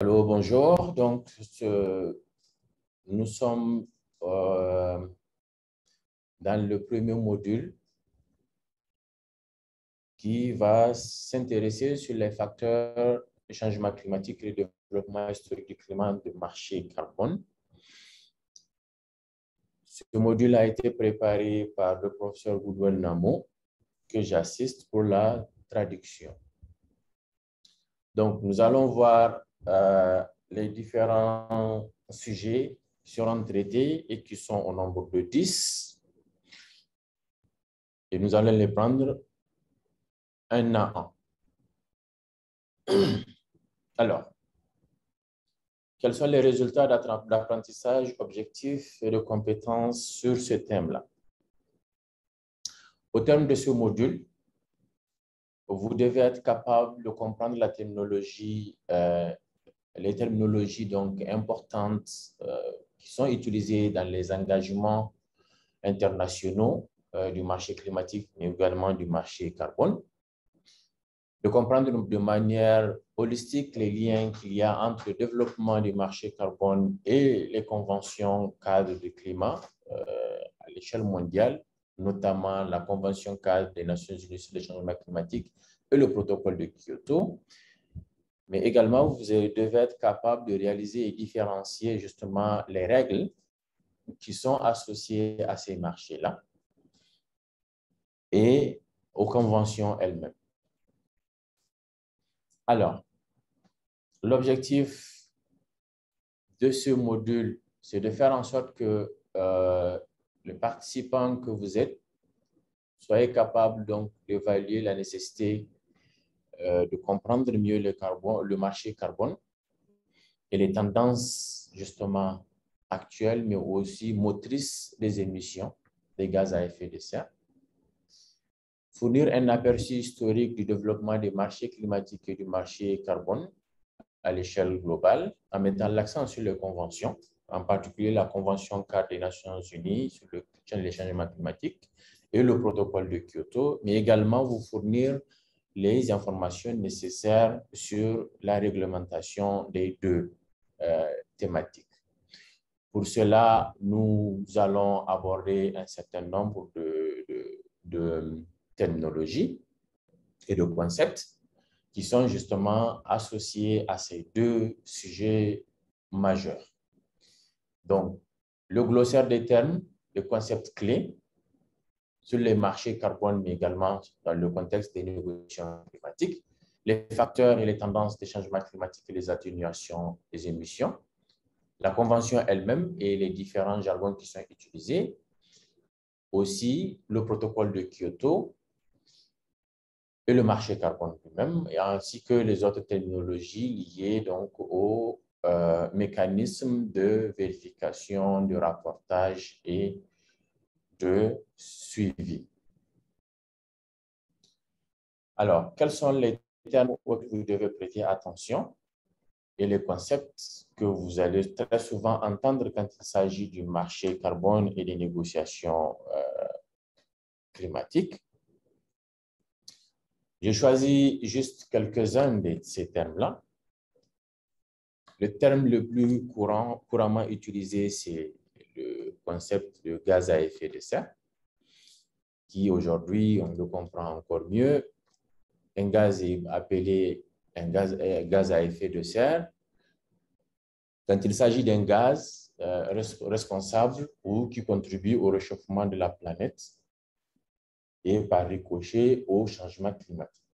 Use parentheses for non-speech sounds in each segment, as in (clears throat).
Allô, bonjour. Donc, nous sommes euh, dans le premier module qui va s'intéresser sur les facteurs de changement climatique et de développement historique du climat de marché carbone. Ce module a été préparé par le professeur Goodwell Namo, que j'assiste pour la traduction. Donc, nous allons voir euh, les différents sujets seront traités et qui sont au nombre de 10. Et nous allons les prendre un à un. (clears throat) Alors, quels sont les résultats d'apprentissage objectif et de compétences sur ce thème-là? Au terme de ce module, vous devez être capable de comprendre la terminologie, euh, les terminologies donc importantes euh, qui sont utilisées dans les engagements internationaux euh, du marché climatique, mais également du marché carbone. De comprendre de manière holistique les liens qu'il y a entre le développement du marché carbone et les conventions cadres du climat à l'échelle mondiale notamment la Convention cadre des Nations Unies sur le changement climatique et le protocole de Kyoto. Mais également, vous devez être capable de réaliser et différencier justement les règles qui sont associées à ces marchés-là et aux conventions elles-mêmes. Alors, l'objectif de ce module, c'est de faire en sorte que euh, le participant que vous êtes, soyez capable donc d'évaluer la nécessité de comprendre mieux le, carbone, le marché carbone et les tendances justement actuelles, mais aussi motrices des émissions des gaz à effet de serre. Fournir un aperçu historique du développement des marchés climatiques et du marché carbone à l'échelle globale en mettant l'accent sur les conventions en particulier la Convention cadre des Nations Unies sur le changement climatique et le protocole de Kyoto, mais également vous fournir les informations nécessaires sur la réglementation des deux euh, thématiques. Pour cela, nous allons aborder un certain nombre de, de, terminologies et de concepts qui sont justement associés à ces deux sujets majeurs. Donc, le glossaire des termes, le concept clé sur les marchés carbone, mais également dans le contexte des négociations climatiques, les facteurs et les tendances des changements climatiques et les atténuations des émissions, la convention elle-même et les différents jargons qui sont utilisés, aussi le protocole de Kyoto et le marché carbone lui-même, ainsi que les autres technologies liées donc au euh, mécanismes de vérification, de rapportage et de suivi. Alors, quels sont les termes auxquels vous devez prêter attention et les concepts que vous allez très souvent entendre quand il s'agit du marché carbone et des négociations euh, climatiques? J'ai choisi juste quelques-uns de ces termes-là. Le terme le plus courant, couramment utilisé, c'est concept de gaz à effet de serre, qui aujourd'hui, on le comprend encore mieux. Un gaz est appelé un gaz, gaz à effet de serre quand il s'agit d'un gaz euh, responsable ou qui contribue au réchauffement de la planète et par ricochet au changement climatique.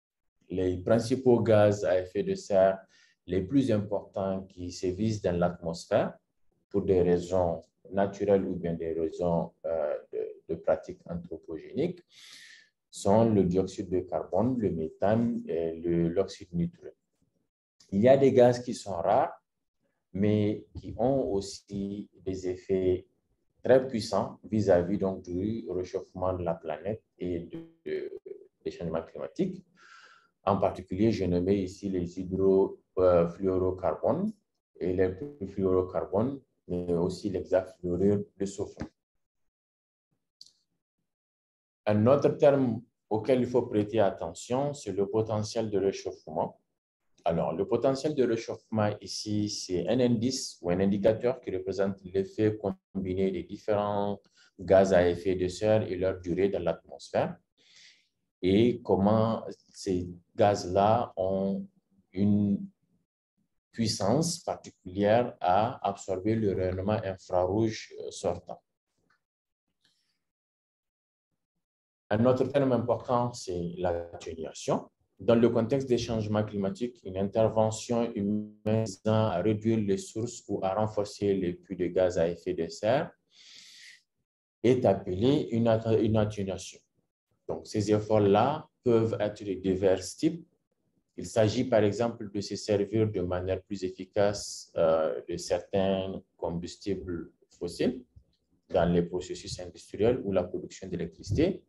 Les principaux gaz à effet de serre les plus importants qui sévissent dans l'atmosphère pour des raisons naturelles ou bien des raisons euh, de, de pratiques anthropogéniques sont le dioxyde de carbone, le méthane et l'oxyde nitreux. Il y a des gaz qui sont rares, mais qui ont aussi des effets très puissants vis-à-vis du réchauffement de la planète et de, des changements climatiques. En particulier, je nommé ici les hydro fluorocarbone et les fluorocarbone, mais aussi l'hexafluorure de soufre. Un autre terme auquel il faut prêter attention, c'est le potentiel de réchauffement Alors, le potentiel de réchauffement ici, c'est un indice ou un indicateur qui représente l'effet combiné des différents gaz à effet de serre et leur durée dans l'atmosphère et comment ces gaz-là ont une puissance particulière à absorber le rayonnement infrarouge euh, sortant. Un autre terme important, c'est l'atténuation. Dans le contexte des changements climatiques, une intervention humaine visant à réduire les sources ou à renforcer les puits de gaz à effet de serre est appelée une, atténuation. Donc, ces efforts-là peuvent être de divers types. Il s'agit par exemple de se servir de manière plus efficace euh, de certains combustibles fossiles dans les processus industriels ou la production d'électricité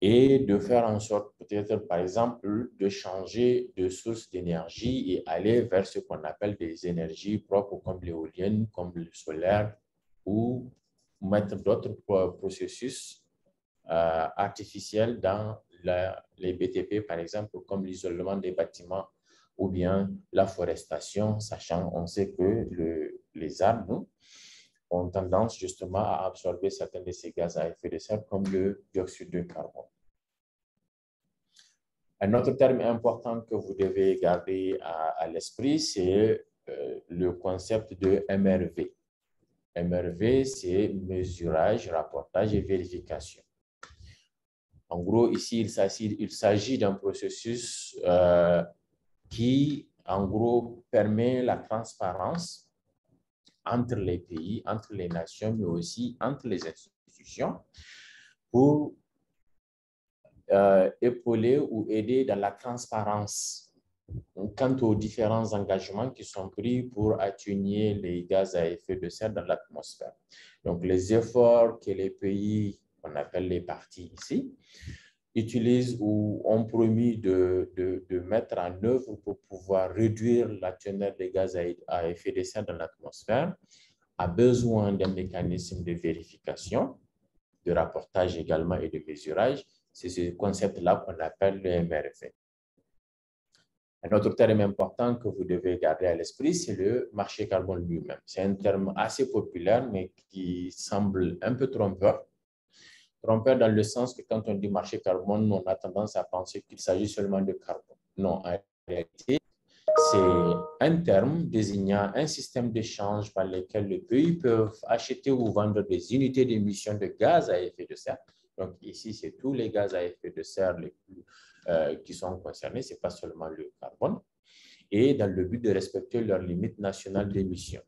et de faire en sorte, peut-être, par exemple, de changer de source d'énergie et aller vers ce qu'on appelle des énergies propres comme l'éolienne, comme le solaire, ou mettre d'autres processus euh, artificiels dans les BTP, par exemple, comme l'isolement des bâtiments ou bien la forestation, sachant, on sait que le, les arbres ont tendance justement à absorber certains de ces gaz à effet de serre, comme le dioxyde de carbone. Un autre terme important que vous devez garder à, l'esprit, c'est euh, le concept de MRV. MRV, c'est mesurage, rapportage et vérification. En gros, ici, il s'agit d'un processus euh, qui, en gros, permet la transparence entre les pays, entre les nations, mais aussi entre les institutions pour euh, épauler ou aider dans la transparence quant aux différents engagements qui sont pris pour atténuer les gaz à effet de serre dans l'atmosphère. Donc, les efforts que les pays, on appelle les parties ici, utilisent ou ont promis de, de, de, mettre en œuvre pour pouvoir réduire la teneur des gaz à effet de serre dans l'atmosphère, a besoin d'un mécanisme de vérification, de rapportage également et de mesurage. C'est ce concept-là qu'on appelle le MRV. Un autre terme important que vous devez garder à l'esprit, c'est le marché carbone lui-même. C'est un terme assez populaire, mais qui semble un peu trompeur trompeur dans le sens que quand on dit marché carbone, on a tendance à penser qu'il s'agit seulement de carbone. Non, en réalité, c'est un terme désignant un système d'échange par lequel les pays peuvent acheter ou vendre des unités d'émission de gaz à effet de serre. Donc ici, c'est tous les gaz à effet de serre les plus, euh, qui sont concernés, ce n'est pas seulement le carbone, et dans le but de respecter leurs limites nationales d'émission.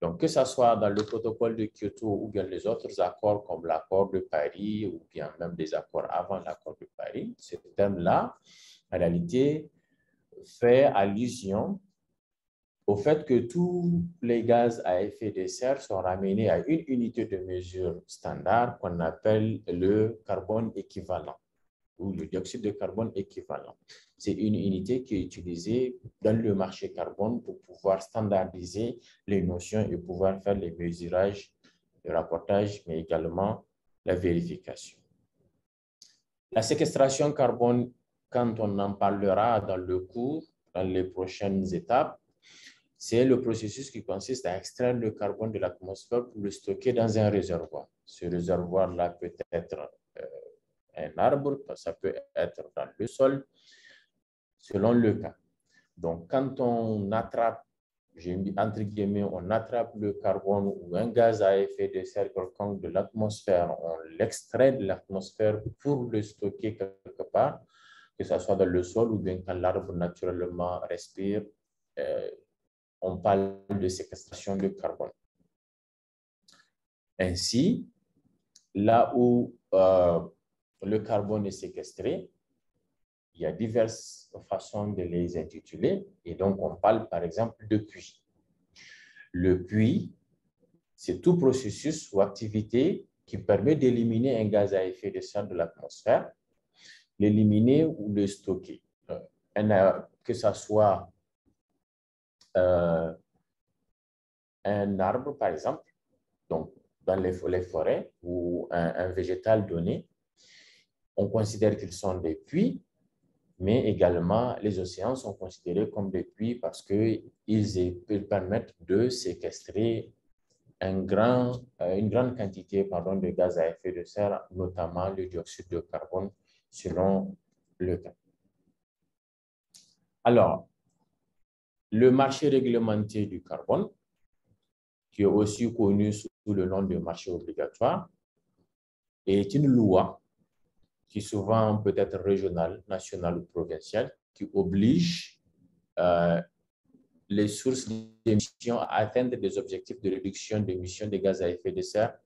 Donc, que ce soit dans le protocole de Kyoto ou bien les autres accords comme l'accord de Paris ou bien même des accords avant l'accord de Paris, ce terme-là, en réalité, fait allusion au fait que tous les gaz à effet de serre sont ramenés à une unité de mesure standard qu'on appelle le carbone équivalent ou le dioxyde de carbone équivalent. C'est une unité qui est utilisée dans le marché carbone pour pouvoir standardiser les notions et pouvoir faire les mesurages, le rapportage, mais également la vérification. La séquestration carbone, quand on en parlera dans le cours, dans les prochaines étapes, c'est le processus qui consiste à extraire le carbone de l'atmosphère pour le stocker dans un réservoir. Ce réservoir-là peut être euh, un arbre, ça peut être dans le sol, selon le cas. Donc, quand on attrape, j'ai mis entre guillemets, on attrape le carbone ou un gaz à effet de serre quelconque de l'atmosphère, on l'extrait de l'atmosphère pour le stocker quelque part, que ce soit dans le sol ou bien quand l'arbre naturellement respire, euh, on parle de séquestration de carbone. Ainsi, là où euh, le carbone est séquestré, il y a diverses façons de les intituler. Et donc, on parle par exemple de puits. Le puits, c'est tout processus ou activité qui permet d'éliminer un gaz à effet de serre de l'atmosphère, l'éliminer ou le stocker. Euh, que ce soit euh, un arbre, par exemple, donc dans les, forêts ou un végétal donné, on considère qu'ils sont des puits mais également les océans sont considérés comme des puits parce qu'ils permettent de séquestrer euh, une grande quantité de gaz à effet de serre, notamment le dioxyde de carbone, selon le cas. Alors, le marché réglementé du carbone, qui est aussi connu sous le nom de marché obligatoire, est une loi qui souvent peut être régionale, nationale ou provinciale, qui oblige euh, les sources d'émissions à atteindre des objectifs de réduction d'émissions de gaz à effet de serre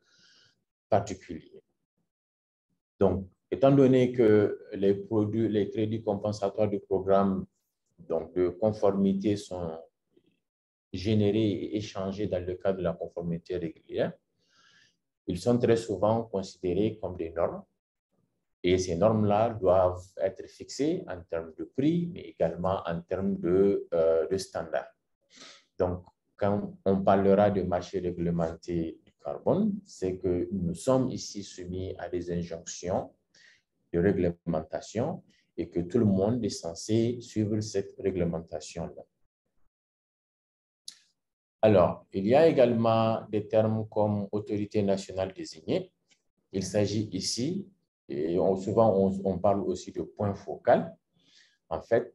particuliers. Donc, étant donné que les produits, les crédits compensatoires du programme donc, de conformité sont générés et échangés dans le cadre de la conformité régulière, ils sont très souvent considérés comme des normes. Et ces normes-là doivent être fixées en termes de prix, mais également en termes de, euh, de standards. Donc, quand on parlera de marché réglementé du carbone, c'est que nous sommes ici soumis à des injonctions de réglementation et que tout le monde est censé suivre cette réglementation-là. Alors, il y a également des termes comme autorité nationale désignée. Il s'agit ici, et souvent on, parle aussi de point focal. En fait,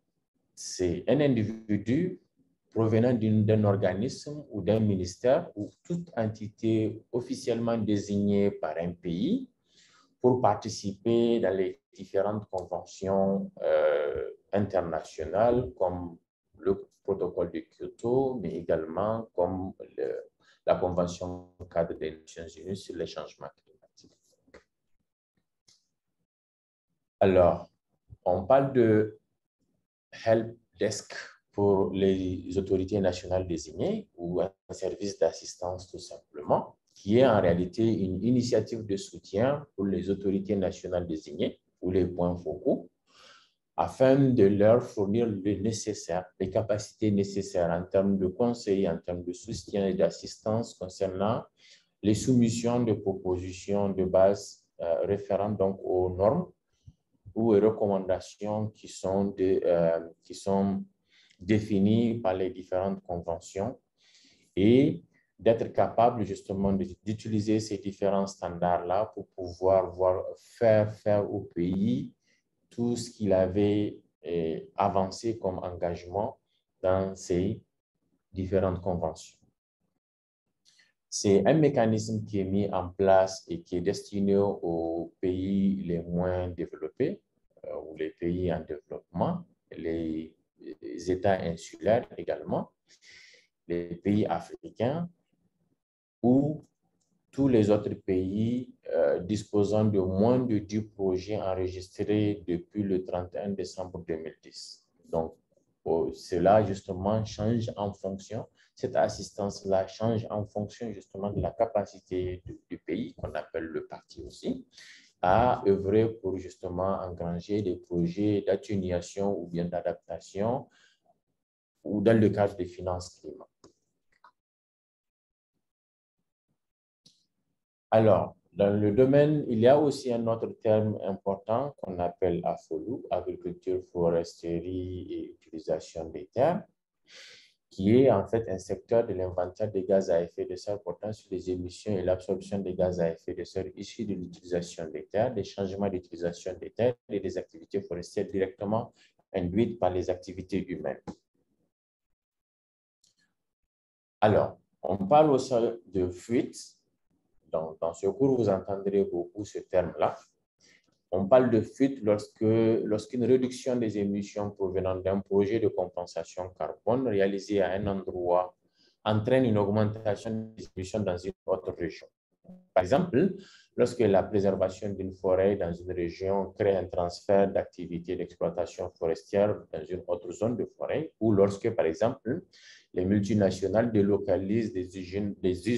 c'est un individu provenant d'un organisme ou d'un ministère ou toute entité officiellement désignée par un pays pour participer dans les différentes conventions euh, internationales comme le protocole de Kyoto, mais également comme la Convention cadre des Nations Unies sur les changements climatiques. Alors, on parle de help desk pour les autorités nationales désignées ou un service d'assistance tout simplement, qui est en réalité une initiative de soutien pour les autorités nationales désignées ou les points focaux afin de leur fournir les capacités nécessaires en termes de conseil, en termes de soutien et d'assistance concernant les soumissions de propositions de base euh, référant donc aux normes ou recommandations qui sont, euh, qui sont définies par les différentes conventions et d'être capable justement d'utiliser ces différents standards-là pour pouvoir voir, faire faire au pays tout ce qu'il avait eh, avancé comme engagement dans ces différentes conventions. C'est un mécanisme qui est mis en place et qui est destiné aux pays les moins développés euh, ou les pays en développement, les, les États insulaires également, les pays africains ou tous les autres pays euh, disposant de moins de 10 projets enregistrés depuis le 31 décembre 2010. Donc, cela justement change en fonction, cette assistance-là change en fonction justement de la capacité du, pays, qu'on appelle le parti aussi, à œuvrer pour justement engranger des projets d'atténuation ou bien d'adaptation ou dans le cadre des finances climat. Alors, dans le domaine, il y a aussi un autre terme important qu'on appelle AFOLU, agriculture, foresterie et utilisation des terres, qui est en fait un secteur de l'inventaire des gaz à effet de serre portant sur les émissions et l'absorption des gaz à effet de serre issus de l'utilisation des terres, des changements d'utilisation des terres et des activités forestières directement induites par les activités humaines. Alors, on parle aussi de fuites dans, dans, ce cours, vous entendrez beaucoup ce terme-là. On parle de fuite lorsque, lorsqu'une réduction des émissions provenant d'un projet de compensation carbone réalisé à un endroit entraîne une augmentation des émissions dans une autre région. Par exemple, lorsque la préservation d'une forêt dans une région crée un transfert d'activité d'exploitation forestière dans une autre zone de forêt, ou lorsque, par exemple, les multinationales délocalisent des usines, des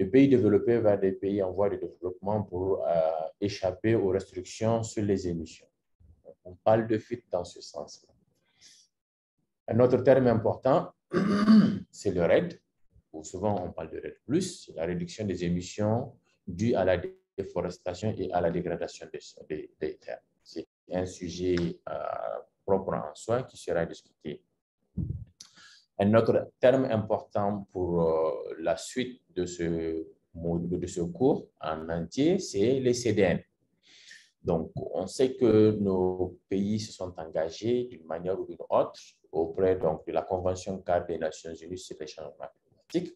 de pays développés vers des pays en voie de développement pour euh, échapper aux restrictions sur les émissions. On parle de fuite dans ce sens. Un autre terme important, (clears throat) c'est le RED, ou souvent on parle de RED+, la réduction des émissions dues à la déforestation et à la dégradation des, des, terres. C'est un sujet propre en soi qui sera discuté. Un autre terme important pour la suite de ce, de ce cours en entier, c'est les CDN. Donc, on sait que nos pays se sont engagés d'une manière ou d'une autre auprès donc, de la Convention cadre des Nations Unies sur les changements climatiques.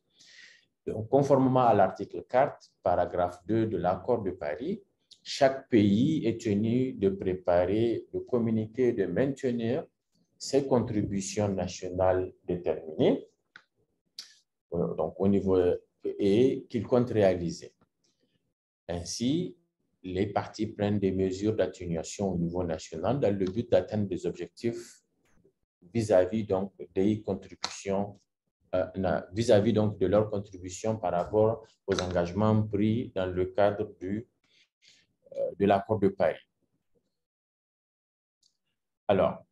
Donc, conformément à l'article 4, paragraphe 2 de l'accord de Paris, chaque pays est tenu de préparer, de communiquer, de maintenir ses contributions nationales déterminées, euh, donc au niveau et qu'il compte réaliser. Ainsi, les partis prennent des mesures d'atténuation au niveau national dans le but d'atteindre des objectifs vis-à-vis donc des contributions euh, vis-à-vis de leurs contributions par rapport aux engagements pris dans le cadre du, euh, de l'accord de Paris. Alors,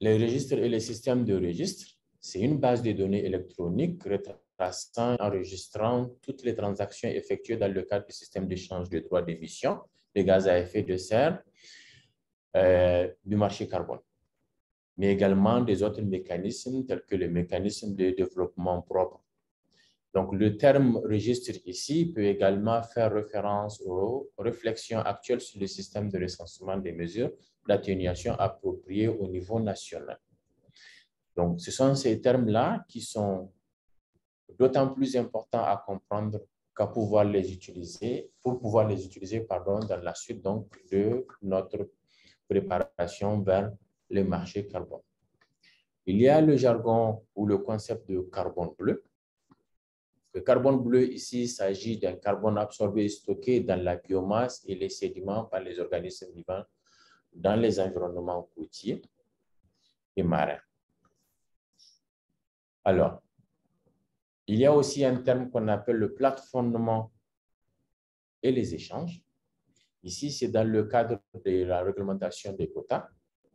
les registres et les systèmes de registre, c'est une base de données électroniques retraçant, enregistrant toutes les transactions effectuées dans le cadre du système d'échange de droits d'émission des gaz à effet de serre euh, du marché carbone, mais également des autres mécanismes tels que le mécanisme de développement propre. Donc, le terme registre ici peut également faire référence aux réflexions actuelles sur le système de recensement des mesures d'atténuation appropriées au niveau national. Donc, ce sont ces termes-là qui sont d'autant plus importants à comprendre qu'à pouvoir les utiliser, pour pouvoir les utiliser pardon, dans la suite donc, de notre préparation vers le marché carbone. Il y a le jargon ou le concept de carbone bleu. Le carbone bleu ici, s'agit d'un carbone absorbé et stocké dans la biomasse et les sédiments par les organismes vivants dans les environnements côtiers et marins. Alors, il y a aussi un terme qu'on appelle le plateformement et les échanges. Ici, c'est dans le cadre de la réglementation des quotas.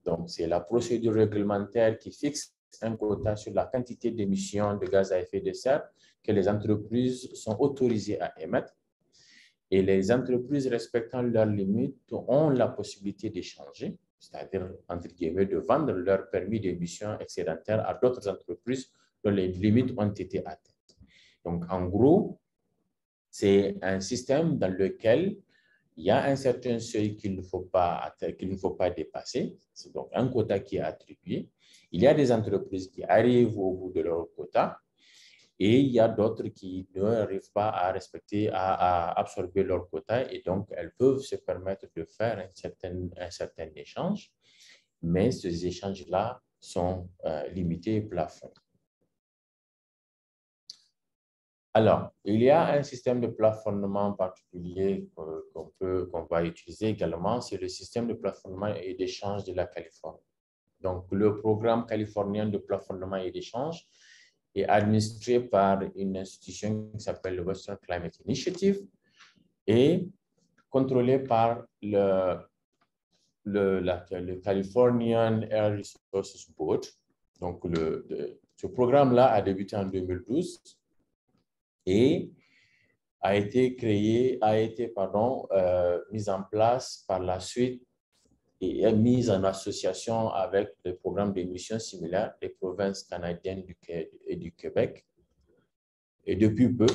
Donc, c'est la procédure réglementaire qui fixe un quota sur la quantité d'émissions de gaz à effet de serre que les entreprises sont autorisées à émettre. Et les entreprises respectant leurs limites ont la possibilité d'échanger, c'est-à-dire, entre guillemets, de vendre leur permis d'émission excédentaire à d'autres entreprises dont les limites ont été atteintes. Donc, en gros, c'est un système dans lequel il y a un certain seuil qu'il ne faut pas, qu'il ne faut pas dépasser. C'est donc un quota qui est attribué. Il y a des entreprises qui arrivent au bout de leur quota et il y a d'autres qui n'arrivent pas à respecter, à, absorber leur quota et donc elles peuvent se permettre de faire un certain, échange, mais ces échanges-là sont euh, limités et plafondés. Alors, il y a un système de plafonnement particulier qu'on va utiliser également, c'est le système de plafonnement et d'échange de la Californie. Donc, le programme californien de plafonnement et d'échange est administré par une institution qui s'appelle le Western Climate Initiative et contrôlé par le, le, Californian Air Resources Board. Donc, ce programme-là a débuté en 2012 et a été créé, a été pardon, euh, mise en place par la suite et est mise en association avec des programmes d'émissions similaires des provinces canadiennes du, et du Québec. Et depuis peu,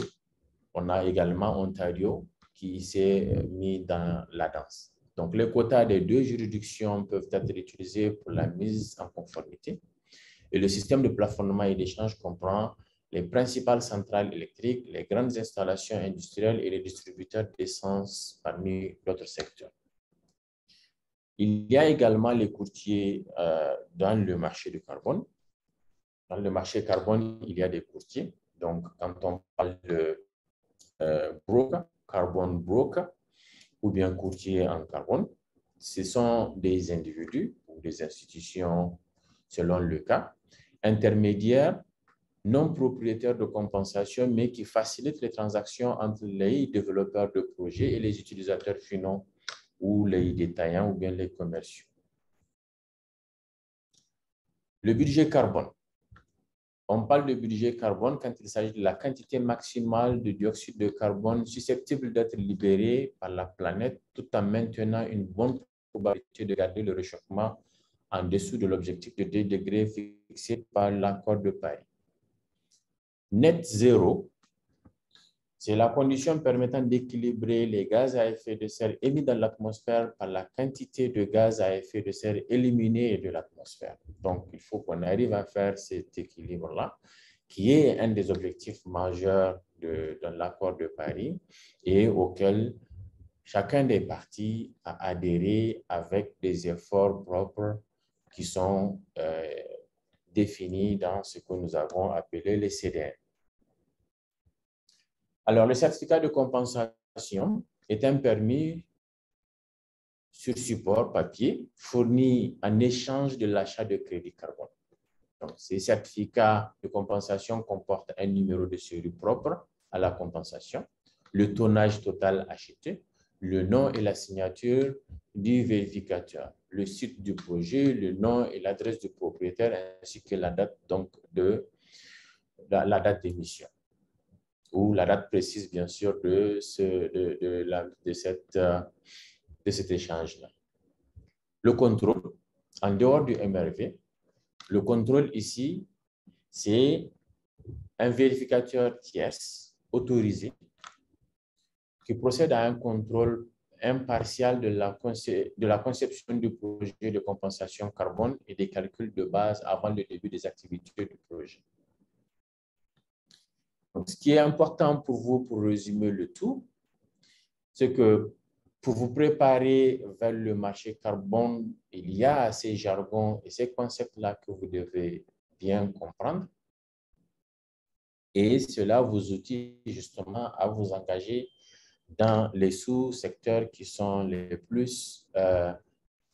on a également Ontario qui s'est mis dans la danse. Donc, les quotas des deux juridictions peuvent être utilisés pour la mise en conformité. Et le système de plafonnement et d'échange comprend les principales centrales électriques, les grandes installations industrielles et les distributeurs d'essence parmi d'autres secteurs. Il y a également les courtiers euh, dans le marché du carbone. Dans le marché carbone, il y a des courtiers. Donc, quand on parle de euh, broker, carbon broker, ou bien courtier en carbone, ce sont des individus ou des institutions, selon le cas, intermédiaires non propriétaires de compensation, mais qui facilitent les transactions entre les développeurs de projets et les utilisateurs finaux ou les détaillants ou bien les commerciaux. Le budget carbone. On parle de budget carbone quand il s'agit de la quantité maximale de dioxyde de carbone susceptible d'être libérée par la planète tout en maintenant une bonne probabilité de garder le réchauffement en dessous de l'objectif de 2 degrés fixé par l'accord de Paris. Net zéro, c'est la condition permettant d'équilibrer les gaz à effet de serre émis dans l'atmosphère par la quantité de gaz à effet de serre éliminés de l'atmosphère. Donc, il faut qu'on arrive à faire cet équilibre-là, qui est un des objectifs majeurs de, l'accord de Paris et auquel chacun des partis a adhéré avec des efforts propres qui sont euh, définis dans ce que nous avons appelé les CDR. Alors, le certificat de compensation est un permis sur support papier fourni en échange de l'achat de crédit carbone. Donc, ces certificats de compensation comportent un numéro de série propre à la compensation, le tonnage total acheté, le nom et la signature du vérificateur, le site du projet, le nom et l'adresse du propriétaire, ainsi que la date la, date d'émission ou la date précise, bien sûr, de, ce, de, de, cette, de cet échange-là. Le contrôle, en dehors du MRV, le contrôle ici, c'est un vérificateur tierce autorisé qui procède à un contrôle impartial de la, de la conception du projet de compensation carbone et des calculs de base avant le début des activités du projet. Ce qui est important pour vous, pour résumer le tout, c'est que pour vous préparer vers le marché carbone, il y a ces jargons et ces concepts-là que vous devez bien comprendre. Et cela vous outille justement à vous engager dans les sous-secteurs qui sont les plus euh,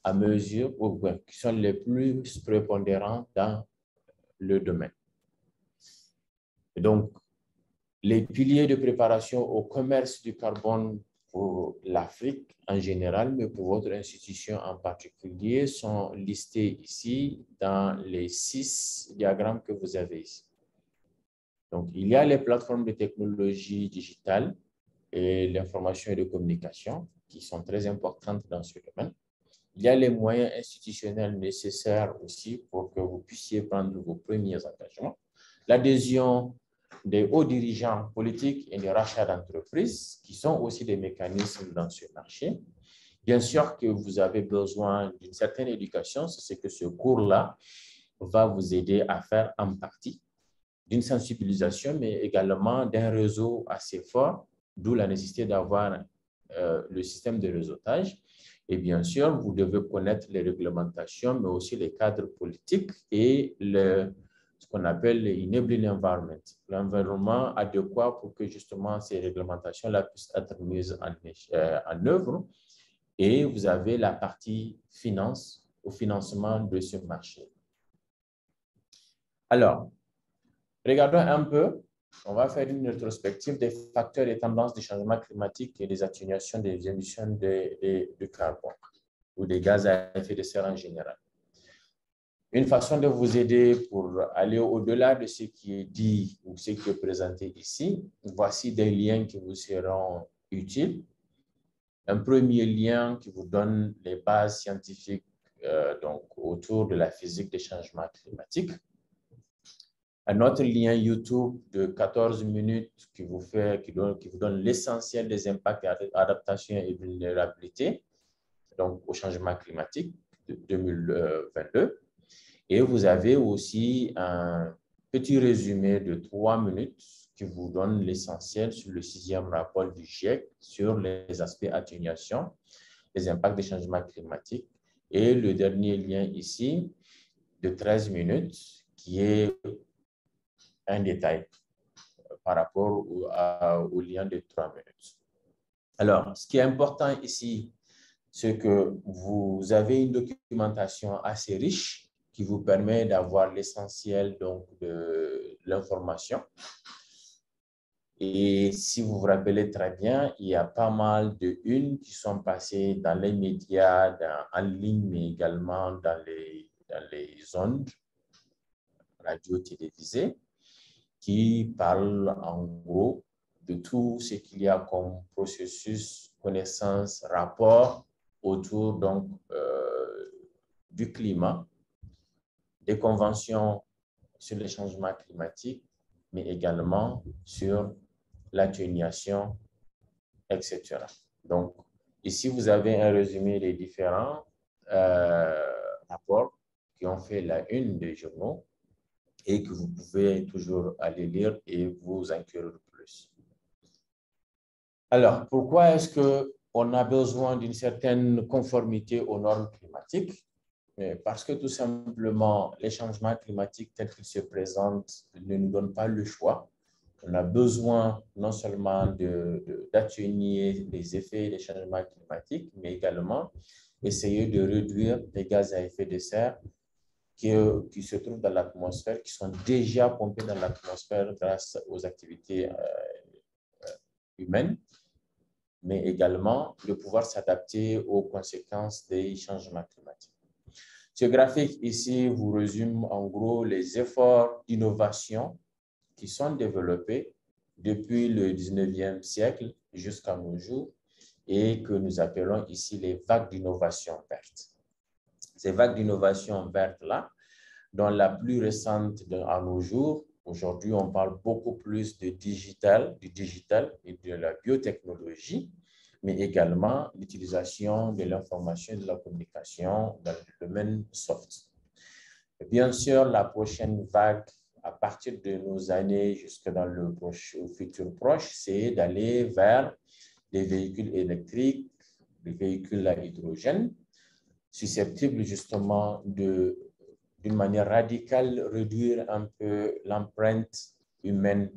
à mesure ou qui sont les plus prépondérants dans le domaine. Donc, les piliers de préparation au commerce du carbone pour l'Afrique en général, mais pour votre institution en particulier, sont listés ici dans les six diagrammes que vous avez ici. Donc, il y a les plateformes de technologie digitale, et l'information et de communication, qui sont très importantes dans ce domaine. Il y a les moyens institutionnels nécessaires aussi pour que vous puissiez prendre vos premiers engagements. L'adhésion des hauts dirigeants politiques et des rachats d'entreprises, qui sont aussi des mécanismes dans ce marché. Bien sûr que vous avez besoin d'une certaine éducation, c'est ce que ce cours-là va vous aider à faire en partie, d'une sensibilisation, mais également d'un réseau assez fort d'où la nécessité d'avoir euh, le système de réseautage. Et bien sûr, vous devez connaître les réglementations, mais aussi les cadres politiques et le, ce qu'on appelle l'enabling environment, l'environnement adéquat pour que justement ces réglementations-là puissent être mises en, euh, œuvre. Et vous avez la partie finance, au financement de ce marché. Alors, regardons un peu on va faire une rétrospective des facteurs et tendances du changement climatique et des atténuations des émissions de, carbone ou des gaz à effet de serre en général. Une façon de vous aider pour aller au-delà de ce qui est dit ou ce qui est présenté ici, voici des liens qui vous seront utiles. Un premier lien qui vous donne les bases scientifiques euh, donc, autour de la physique des changements climatiques un autre lien YouTube de 14 minutes qui vous, fait, qui, donne, vous donne l'essentiel des impacts, adaptation et vulnérabilité donc au changement climatique de 2022. Et vous avez aussi un petit résumé de trois minutes qui vous donne l'essentiel sur le sixième rapport du GIEC sur les aspects atténuation, les impacts des changements climatiques. Et le dernier lien ici de 13 minutes qui est un détail par rapport au, lien de trois minutes. Alors, ce qui est important ici, c'est que vous avez une documentation assez riche qui vous permet d'avoir l'essentiel donc de l'information. Et si vous vous rappelez très bien, il y a pas mal de unes qui sont passées dans les médias, en ligne, mais également dans les, dans les ondes radio-télévisées qui parle en gros de tout ce qu'il y a comme processus, connaissance, rapport autour donc, euh, du climat, des conventions sur les changements climatiques, mais également sur l'atténuation, etc. Donc, ici, vous avez un résumé des différents euh, rapports qui ont fait la une des journaux et que vous pouvez toujours aller lire et vous inquiéter plus. Alors, pourquoi est-ce qu'on a besoin d'une certaine conformité aux normes climatiques? Parce que tout simplement, les changements climatiques tels qu'ils se présentent ne nous donnent pas le choix. On a besoin non seulement d'atténuer les effets des changements climatiques, mais également essayer de réduire les gaz à effet de serre qui, qui se trouvent dans l'atmosphère, qui sont déjà pompés dans l'atmosphère grâce aux activités euh, euh, humaines mais également de pouvoir s'adapter aux conséquences des changements climatiques. Ce graphique ici vous résume en gros les efforts d'innovation qui sont développés depuis le 19e siècle jusqu'à nos jours et que nous appelons ici les vagues d'innovation verte. Ces vagues d'innovation verte-là, dont la plus récente à nos jours, Aujourd'hui, on parle beaucoup plus de digital, du digital et de la biotechnologie, mais également l'utilisation de l'information et de la communication dans le domaine soft. Bien sûr, la prochaine vague, à partir de nos années jusque dans le futur proche, c'est d'aller vers les véhicules électriques, les véhicules à hydrogène, susceptibles justement de d'une manière radicale, réduire un peu l'empreinte humaine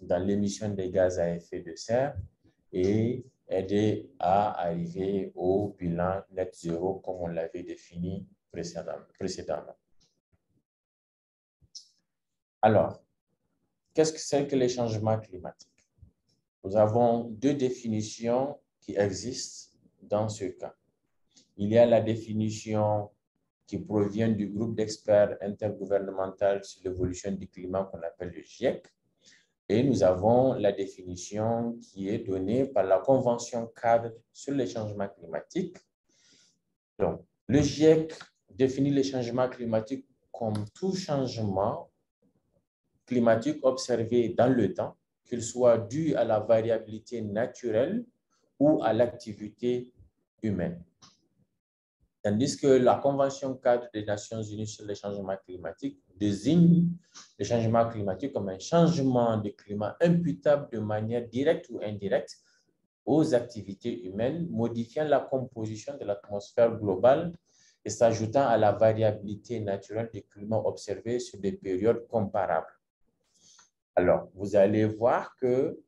dans l'émission des gaz à effet de serre et aider à arriver au bilan net zéro comme on l'avait défini précédemment. Alors, qu'est-ce que c'est que les changements climatiques? Nous avons deux définitions qui existent dans ce cas. Il y a la définition qui provient du groupe d'experts intergouvernemental sur l'évolution du climat qu'on appelle le GIEC. Et nous avons la définition qui est donnée par la Convention cadre sur les changements climatiques. Donc, le GIEC définit les changements climatiques comme tout changement climatique observé dans le temps, qu'il soit dû à la variabilité naturelle ou à l'activité humaine. Tandis que la Convention cadre des Nations Unies sur les changements climatiques désigne le changement climatique comme un changement de climat imputable de manière directe ou indirecte aux activités humaines, modifiant la composition de l'atmosphère globale et s'ajoutant à la variabilité naturelle du climat observé sur des périodes comparables. Alors, vous allez voir que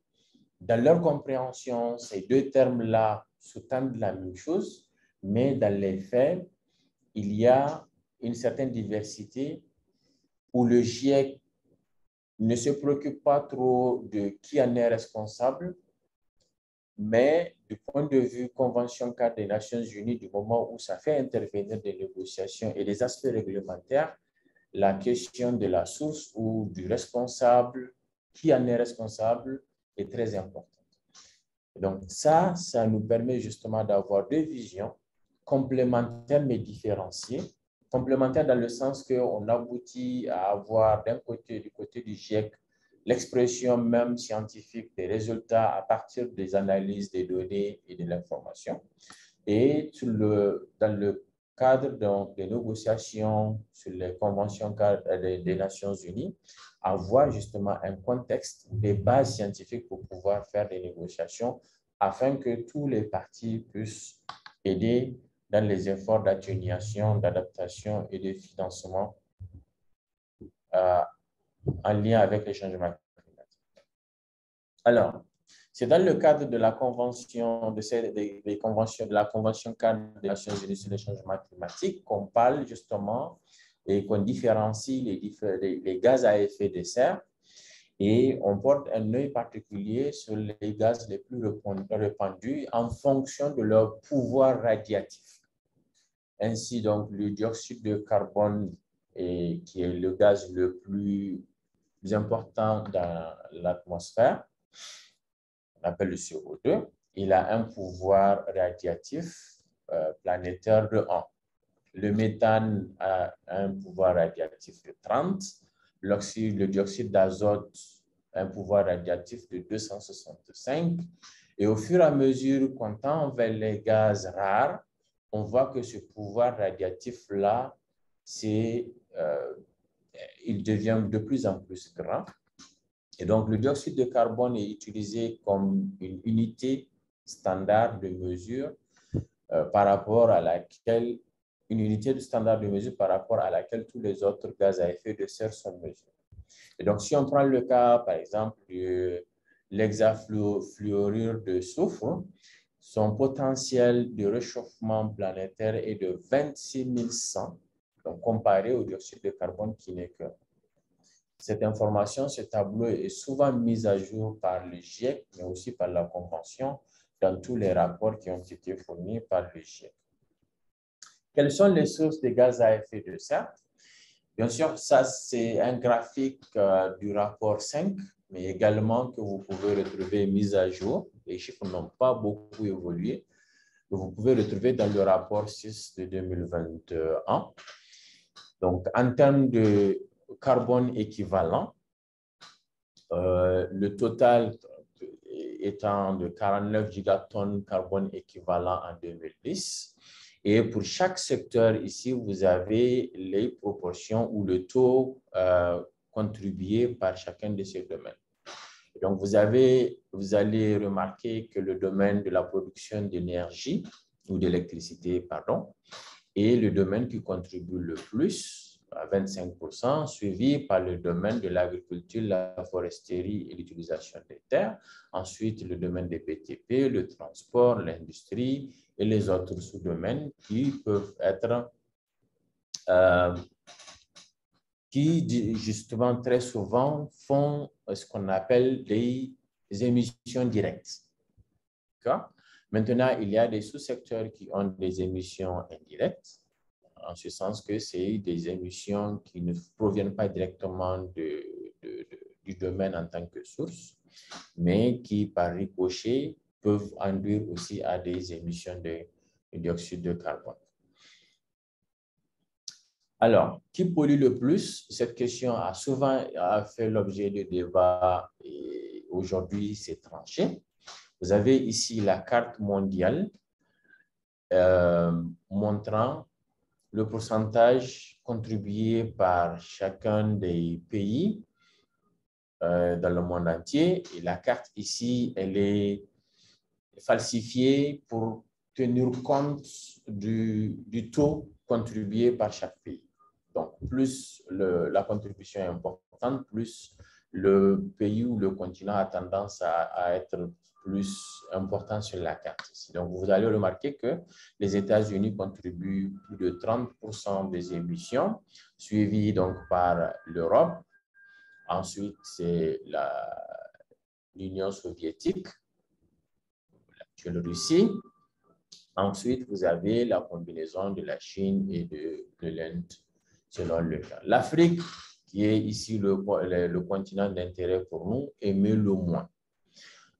dans leur compréhension, ces deux termes-là sous-tendent la même chose, mais dans les faits, il y a une certaine diversité où le GIEC ne se préoccupe pas trop de qui en est responsable, mais du point de vue Convention cadre des Nations Unies, du moment où ça fait intervenir des négociations et des aspects réglementaires, la question de la source ou du responsable, qui en est responsable, est très importante. Donc ça, ça nous permet justement d'avoir deux visions complémentaires mais différenciés. Complémentaires dans le sens qu'on aboutit à avoir d'un côté, du côté du GIEC, l'expression même scientifique des résultats à partir des analyses des données et de l'information. Et dans le cadre donc, des négociations sur les conventions des Nations Unies, avoir justement un contexte, des bases scientifiques pour pouvoir faire des négociations afin que tous les partis puissent aider dans les efforts d'atténuation, d'adaptation et de financement euh, en lien avec les changements climatiques. Alors, c'est dans le cadre de la convention de, ces, des, conventions, de la convention cadre des Nations Unies sur les changements climatiques qu'on parle justement et qu'on différencie les, les, gaz à effet de serre et on porte un œil particulier sur les gaz les plus répandus en fonction de leur pouvoir radiatif. Ainsi, donc, le dioxyde de carbone, qui est le gaz le plus important dans l'atmosphère, on appelle le CO2, il a un pouvoir radiatif planétaire de 1. Le méthane a un pouvoir radiatif de 30. Le dioxyde d'azote a un pouvoir radiatif de 265. Et au fur et à mesure qu'on tend vers les gaz rares, on voit que ce pouvoir radiatif-là, euh, il devient de plus en plus grand. Et donc, le dioxyde de carbone est utilisé comme une unité standard de mesure euh, par rapport à laquelle, une unité de standard de mesure par rapport à laquelle tous les autres gaz à effet de serre sont mesurés. Et donc, si on prend le cas, par exemple, de l'hexafluorure de soufre, son potentiel de réchauffement planétaire est de 26 100, donc comparé au dioxyde de carbone qui n'est que. Cette information, ce tableau est souvent mis à jour par le GIEC, mais aussi par la Convention dans tous les rapports qui ont été fournis par le GIEC. Quelles sont les sources de gaz à effet de serre? Bien sûr, ça, c'est un graphique euh, du rapport 5, mais également que vous pouvez retrouver mis à jour. Les chiffres n'ont pas beaucoup évolué. Vous pouvez retrouver dans le rapport 6 de 2021. Donc, en termes de carbone équivalent, euh, le total étant de 49 gigatonnes carbone équivalent en 2010. Et pour chaque secteur ici, vous avez les proportions ou le taux euh, contribué par chacun de ces domaines. Donc, vous, avez, vous allez remarquer que le domaine de la production d'énergie ou d'électricité, pardon, est le domaine qui contribue le plus à 25%, suivi par le domaine de l'agriculture, la foresterie et l'utilisation des terres. Ensuite, le domaine des BTP, le transport, l'industrie et les autres sous-domaines qui peuvent être, euh, qui justement très souvent font ce qu'on appelle des émissions directes. Maintenant, il y a des sous-secteurs qui ont des émissions indirectes en ce sens que c'est des émissions qui ne proviennent pas directement du domaine en tant que source, mais qui, par ricochet, peuvent induire aussi à des émissions de, dioxyde de carbone. Alors, qui pollue le plus? Cette question a souvent fait l'objet de débats et aujourd'hui c'est tranché. Vous avez ici la carte mondiale euh, montrant le pourcentage contribué par chacun des pays euh, dans le monde entier. Et la carte ici, elle est falsifiée pour tenir compte du, du taux contribué par chaque pays. Donc, plus la contribution est importante, plus le pays ou le continent a tendance à, être plus important sur la carte. Donc, vous allez remarquer que les États-Unis contribuent plus de 30% des émissions, suivi donc par l'Europe. Ensuite, c'est l'Union soviétique, la Russie. Ensuite, vous avez la combinaison de la Chine et de, l'Inde, selon le cas. L'Afrique, qui est ici le, le, le continent d'intérêt pour nous, émet le moins.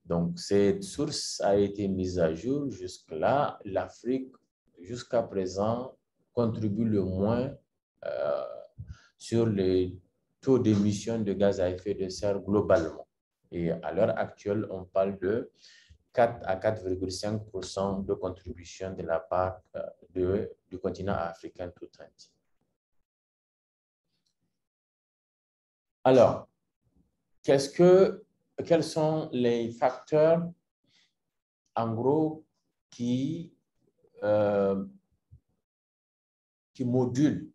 Donc, cette source a été mise à jour. Jusque-là, l'Afrique, jusqu'à présent, contribue le moins euh, sur les taux d'émission de gaz à effet de serre globalement. Et à l'heure actuelle, on parle de 4 à 4,5% de contribution de la part euh, de, du continent africain tout entier. Alors, quels sont les facteurs, en gros, qui, euh, qui modulent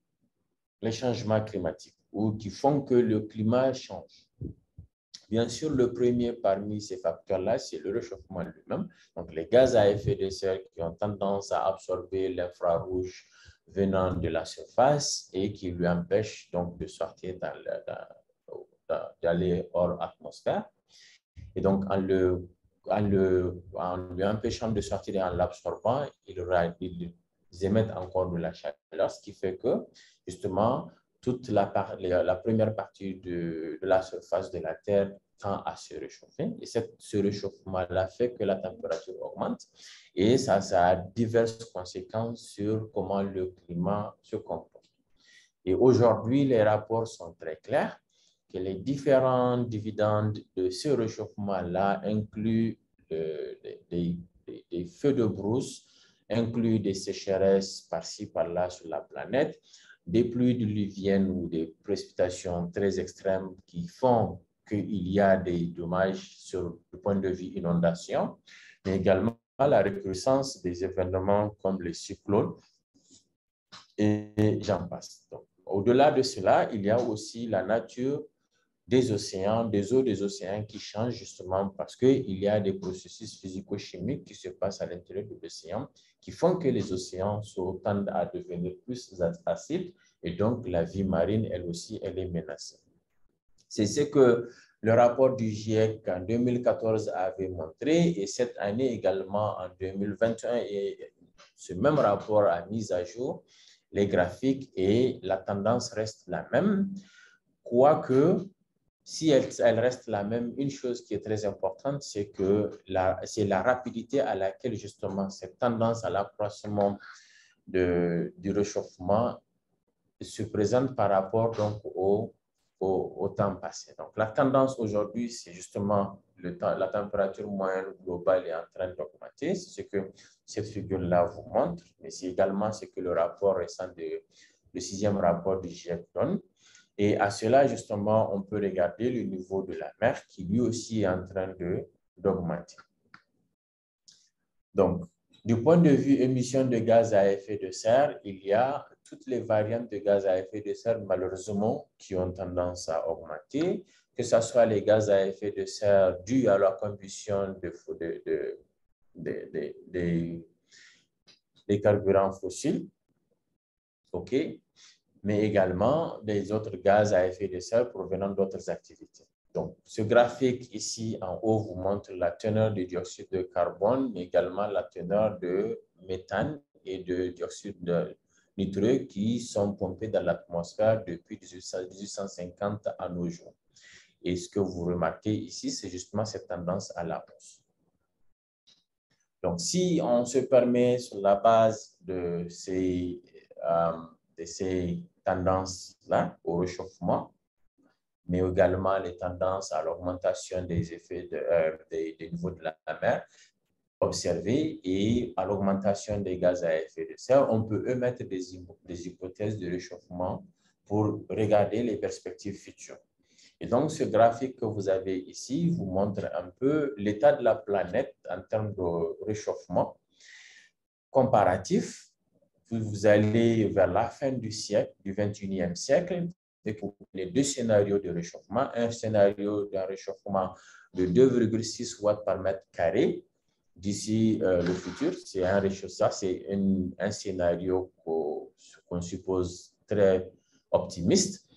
les changements climatiques ou qui font que le climat change? Bien sûr, le premier parmi ces facteurs-là, c'est le réchauffement lui-même. Donc, les gaz à effet de serre qui ont tendance à absorber l'infrarouge venant de la surface et qui lui empêchent donc de sortir d'aller hors atmosphère. Et donc, en, le, en, le, en lui empêchant de sortir et en l'absorbant, il, il émettent encore de la chaleur, ce qui fait que, justement, toute la, la première partie de, la surface de la Terre tend à se réchauffer. Et ce réchauffement-là fait que la température augmente. Et ça, ça a diverses conséquences sur comment le climat se comporte. Et aujourd'hui, les rapports sont très clairs que les différents dividendes de ce réchauffement-là incluent des, des, feux de brousse, incluent des sécheresses par-ci, par-là sur la planète, des pluies diluviennes ou des précipitations très extrêmes qui font qu'il y a des dommages sur le point de vue inondation, mais également la recrudescence des événements comme les cyclones et j'en passe. Au-delà de cela, il y a aussi la nature des océans, des eaux des océans qui changent justement parce qu'il y a des processus physico-chimiques qui se passent à l'intérieur de l'océan qui font que les océans tendent à devenir plus acides et donc la vie marine, elle aussi, elle est menacée. C'est ce que le rapport du GIEC en 2014 avait montré et cette année également en 2021, et ce même rapport a mis à jour les graphiques et la tendance reste la même, quoique si elle, reste la même, une chose qui est très importante, c'est que c'est la rapidité à laquelle justement cette tendance à l'accroissement du réchauffement se présente par rapport donc au, au, temps passé. Donc la tendance aujourd'hui, c'est justement le temps, la température moyenne globale est en train d'augmenter. C'est ce que cette figure-là vous montre, mais c'est également ce que le rapport récent, de, le sixième rapport du GIEC donne. Et à cela, justement, on peut regarder le niveau de la mer qui lui aussi est en train d'augmenter. Donc, du point de vue émissions de gaz à effet de serre, il y a toutes les variantes de gaz à effet de serre, malheureusement, qui ont tendance à augmenter, que ce soit les gaz à effet de serre dus à la combustion de, de, de, des carburants fossiles, OK, mais également des autres gaz à effet de serre provenant d'autres activités. Donc, ce graphique ici en haut vous montre la teneur de dioxyde de carbone, mais également la teneur de méthane et de dioxyde de nitreux qui sont pompés dans l'atmosphère depuis 1850 à nos jours. Et ce que vous remarquez ici, c'est justement cette tendance à la hausse. Donc, si on se permet sur la base de ces euh, ces tendances-là au réchauffement, mais également les tendances à l'augmentation des effets de, euh, des, niveaux de la mer observés et à l'augmentation des gaz à effet de serre, on peut émettre des, des hypothèses de réchauffement pour regarder les perspectives futures. Et donc, ce graphique que vous avez ici vous montre un peu l'état de la planète en termes de réchauffement comparatif vous allez vers la fin du siècle, du 21e siècle, les deux scénarios de réchauffement. Un scénario d'un réchauffement de 2,6 watts par mètre carré d'ici euh, le futur. C'est un réchauffement, c'est un, scénario qu'on suppose très optimiste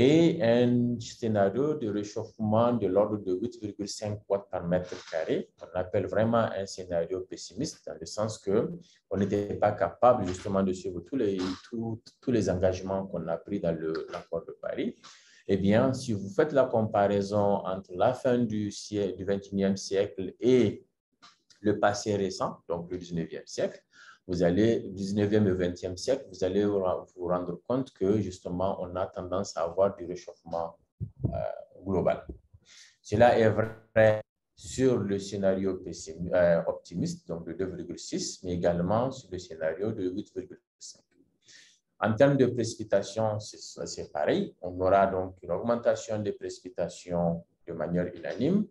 et un scénario de réchauffement de l'ordre de 8,5 watts par mètre carré. On appelle vraiment un scénario pessimiste dans le sens que on n'était pas capable justement de suivre tous les, tous, tous les engagements qu'on a pris dans l'accord de Paris. Eh bien, si vous faites la comparaison entre la fin du, siècle, du 21e siècle et le passé récent, donc le 19e siècle, vous allez, 19e et 20e siècle, vous allez vous rendre compte que justement, on a tendance à avoir du réchauffement euh, global. Cela est vrai sur le scénario euh, optimiste, donc de 2,6, mais également sur le scénario de 8,5. En termes de précipitations, c'est pareil. On aura donc une augmentation des précipitations de manière unanime.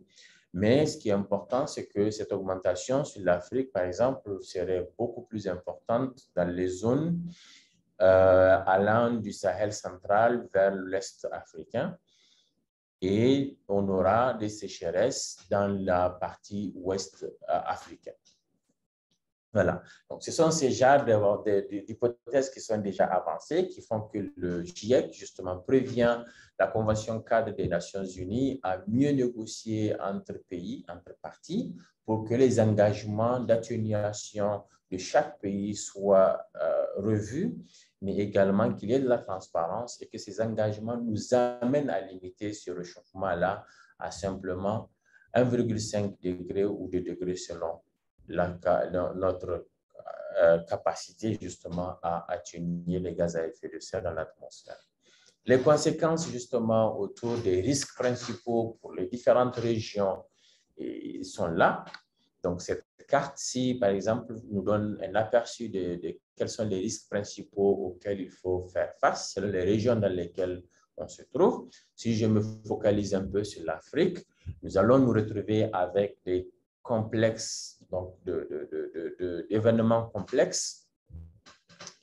Mais ce qui est important, c'est que cette augmentation sur l'Afrique, par exemple, serait beaucoup plus importante dans les zones euh, allant du Sahel central vers l'Est africain. Et on aura des sécheresses dans la partie ouest euh, africaine. Voilà. Donc, ce sont ces genres d'hypothèses qui sont déjà avancées, qui font que le GIEC, justement, prévient la Convention cadre des Nations Unies à mieux négocier entre pays, entre parties, pour que les engagements d'atténuation de chaque pays soient euh, revus, mais également qu'il y ait de la transparence et que ces engagements nous amènent à limiter ce réchauffement-là à simplement 1,5 degré ou 2 degrés selon notre euh, capacité justement à atténuer les gaz à effet de serre dans l'atmosphère. Les conséquences justement autour des risques principaux pour les différentes régions sont là. Donc cette carte-ci, par exemple, nous donne un aperçu de, quels sont les risques principaux auxquels il faut faire face selon les régions dans lesquelles on se trouve. Si je me focalise un peu sur l'Afrique, nous allons nous retrouver avec des complexes, donc d'événements complexes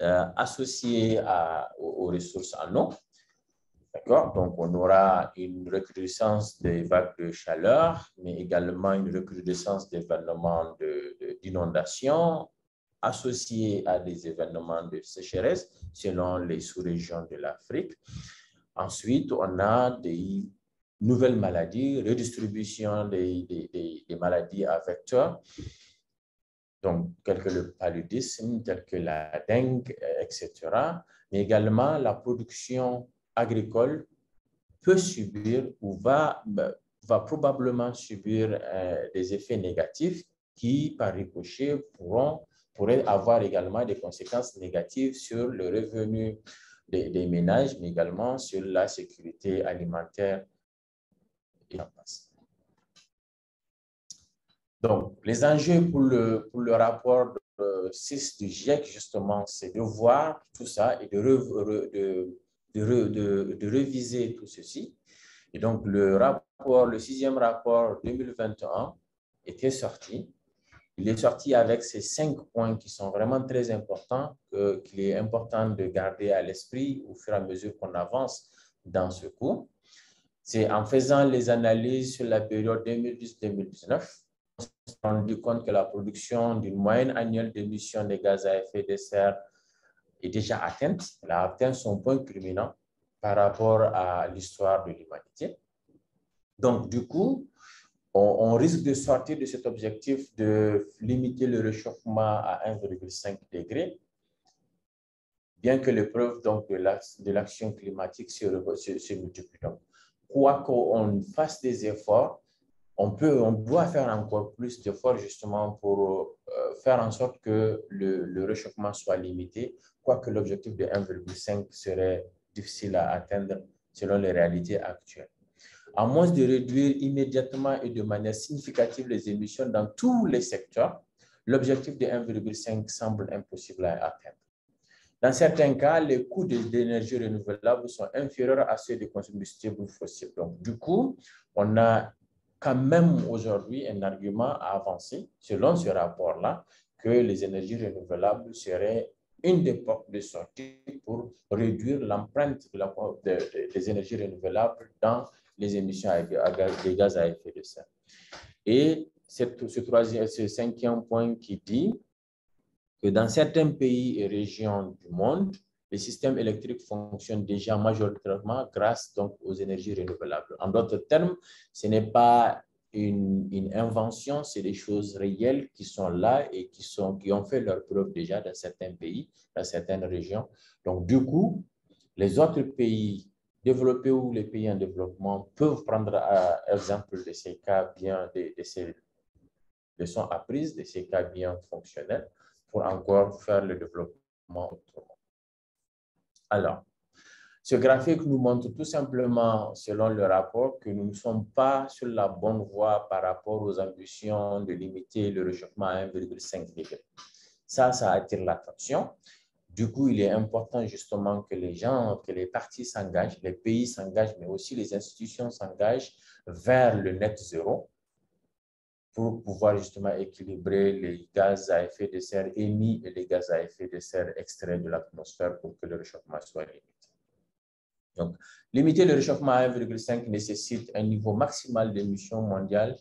euh, associés à, aux, ressources en eau. D'accord? Donc, on aura une recrudescence des vagues de chaleur, mais également une recrudescence d'événements d'inondation associés à des événements de sécheresse selon les sous-régions de l'Afrique. Ensuite, on a des nouvelles maladies, redistribution des, des, maladies à vecteurs, donc telles que le paludisme, telles que la dengue, etc. Mais également la production agricole peut subir ou va, va probablement subir euh, des effets négatifs qui, par ricochet, pourront, pourraient avoir également des conséquences négatives sur le revenu des ménages, mais également sur la sécurité alimentaire donc, les enjeux pour le, pour le rapport 6 du GIEC, justement, c'est de voir tout ça et de, de, de, de, réviser tout ceci. Et donc, le rapport, le sixième rapport 2021 était sorti. Il est sorti avec ces cinq points qui sont vraiment très importants, qu'il est important de garder à l'esprit au fur et à mesure qu'on avance dans ce cours. C'est en faisant les analyses sur la période 2010-2019, on s'est rendu compte que la production d'une moyenne annuelle d'émissions de gaz à effet de serre est déjà atteinte. Elle a atteint son point culminant par rapport à l'histoire de l'humanité. Donc, du coup, on, risque de sortir de cet objectif de limiter le réchauffement à 1,5 degré, bien que les preuves donc, de l'action climatique se, se, se multiplient quoi qu'on fasse des efforts, on, peut, on doit faire encore plus d'efforts justement pour euh, faire en sorte que le, le réchauffement soit limité, quoique l'objectif de 1,5 serait difficile à atteindre selon les réalités actuelles. À moins de réduire immédiatement et de manière significative les émissions dans tous les secteurs, l'objectif de 1,5 semble impossible à atteindre. Dans certains cas, les coûts d'énergie renouvelable sont inférieurs à ceux des combustibles fossiles. Donc, du coup, on a quand même aujourd'hui un argument à avancer, selon ce rapport-là, que les énergies renouvelables seraient une des portes de sortie pour réduire l'empreinte des énergies renouvelables dans les émissions de gaz à effet de serre. Et ce, troisième, ce cinquième point qui dit que dans certains pays et régions du monde, les systèmes électriques fonctionnent déjà majoritairement grâce donc aux énergies renouvelables. En d'autres termes, ce n'est pas une, invention, c'est des choses réelles qui sont là et qui, sont, qui ont fait leur preuve déjà dans certains pays, dans certaines régions. Donc, du coup, les autres pays développés ou les pays en développement peuvent prendre euh, exemple de ces cas bien, de, de ces leçons apprises, de ces cas bien fonctionnels pour encore faire le développement autrement. Alors, ce graphique nous montre tout simplement, selon le rapport, que nous ne sommes pas sur la bonne voie par rapport aux ambitions de limiter le réchauffement à 1,5 degré. Ça, ça attire l'attention. Du coup, il est important justement que les gens, que les partis s'engagent, les pays s'engagent, mais aussi les institutions s'engagent vers le net zéro pour pouvoir justement équilibrer les gaz à effet de serre émis et les gaz à effet de serre extraits de l'atmosphère pour que le réchauffement soit limité. Donc, limiter le réchauffement à 1,5 nécessite un niveau maximal d'émissions mondiales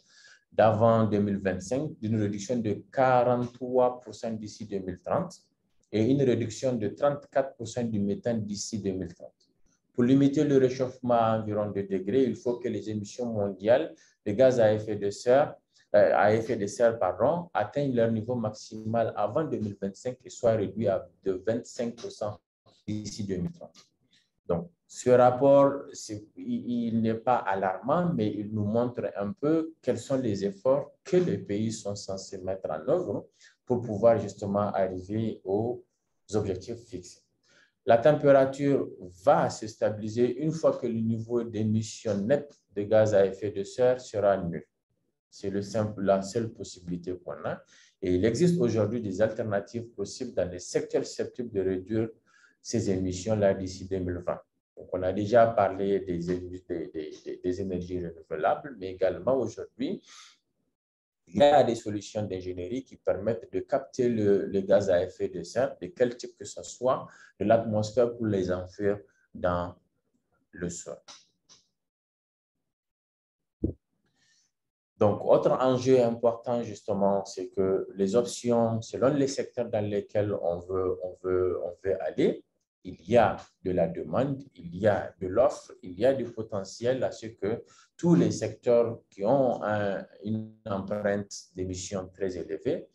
d'avant 2025 d'une réduction de 43% d'ici 2030 et une réduction de 34% du méthane d'ici 2030. Pour limiter le réchauffement à environ 2 degrés, il faut que les émissions mondiales de gaz à effet de serre, à effet de serre pardon, atteignent leur niveau maximal avant 2025 et soient réduits à de 25% d'ici 2030. Donc, ce rapport, il, n'est pas alarmant, mais il nous montre un peu quels sont les efforts que les pays sont censés mettre en œuvre pour pouvoir justement arriver aux objectifs fixés. La température va se stabiliser une fois que le niveau d'émission nette de gaz à effet de serre sera nul. C'est la seule possibilité qu'on a. Et il existe aujourd'hui des alternatives possibles dans les secteurs susceptibles de réduire ces émissions-là d'ici 2020. Donc, on a déjà parlé des, des, des, énergies renouvelables, mais également aujourd'hui, il y a des solutions d'ingénierie qui permettent de capter le, gaz à effet de serre, de quel type que ce soit, de l'atmosphère pour les enfuir dans le sol. Donc, autre enjeu important, justement, c'est que les options, selon les secteurs dans lesquels on veut, aller, il y a de la demande, il y a de l'offre, il y a du potentiel à ce que tous les secteurs qui ont une empreinte d'émissions très élevée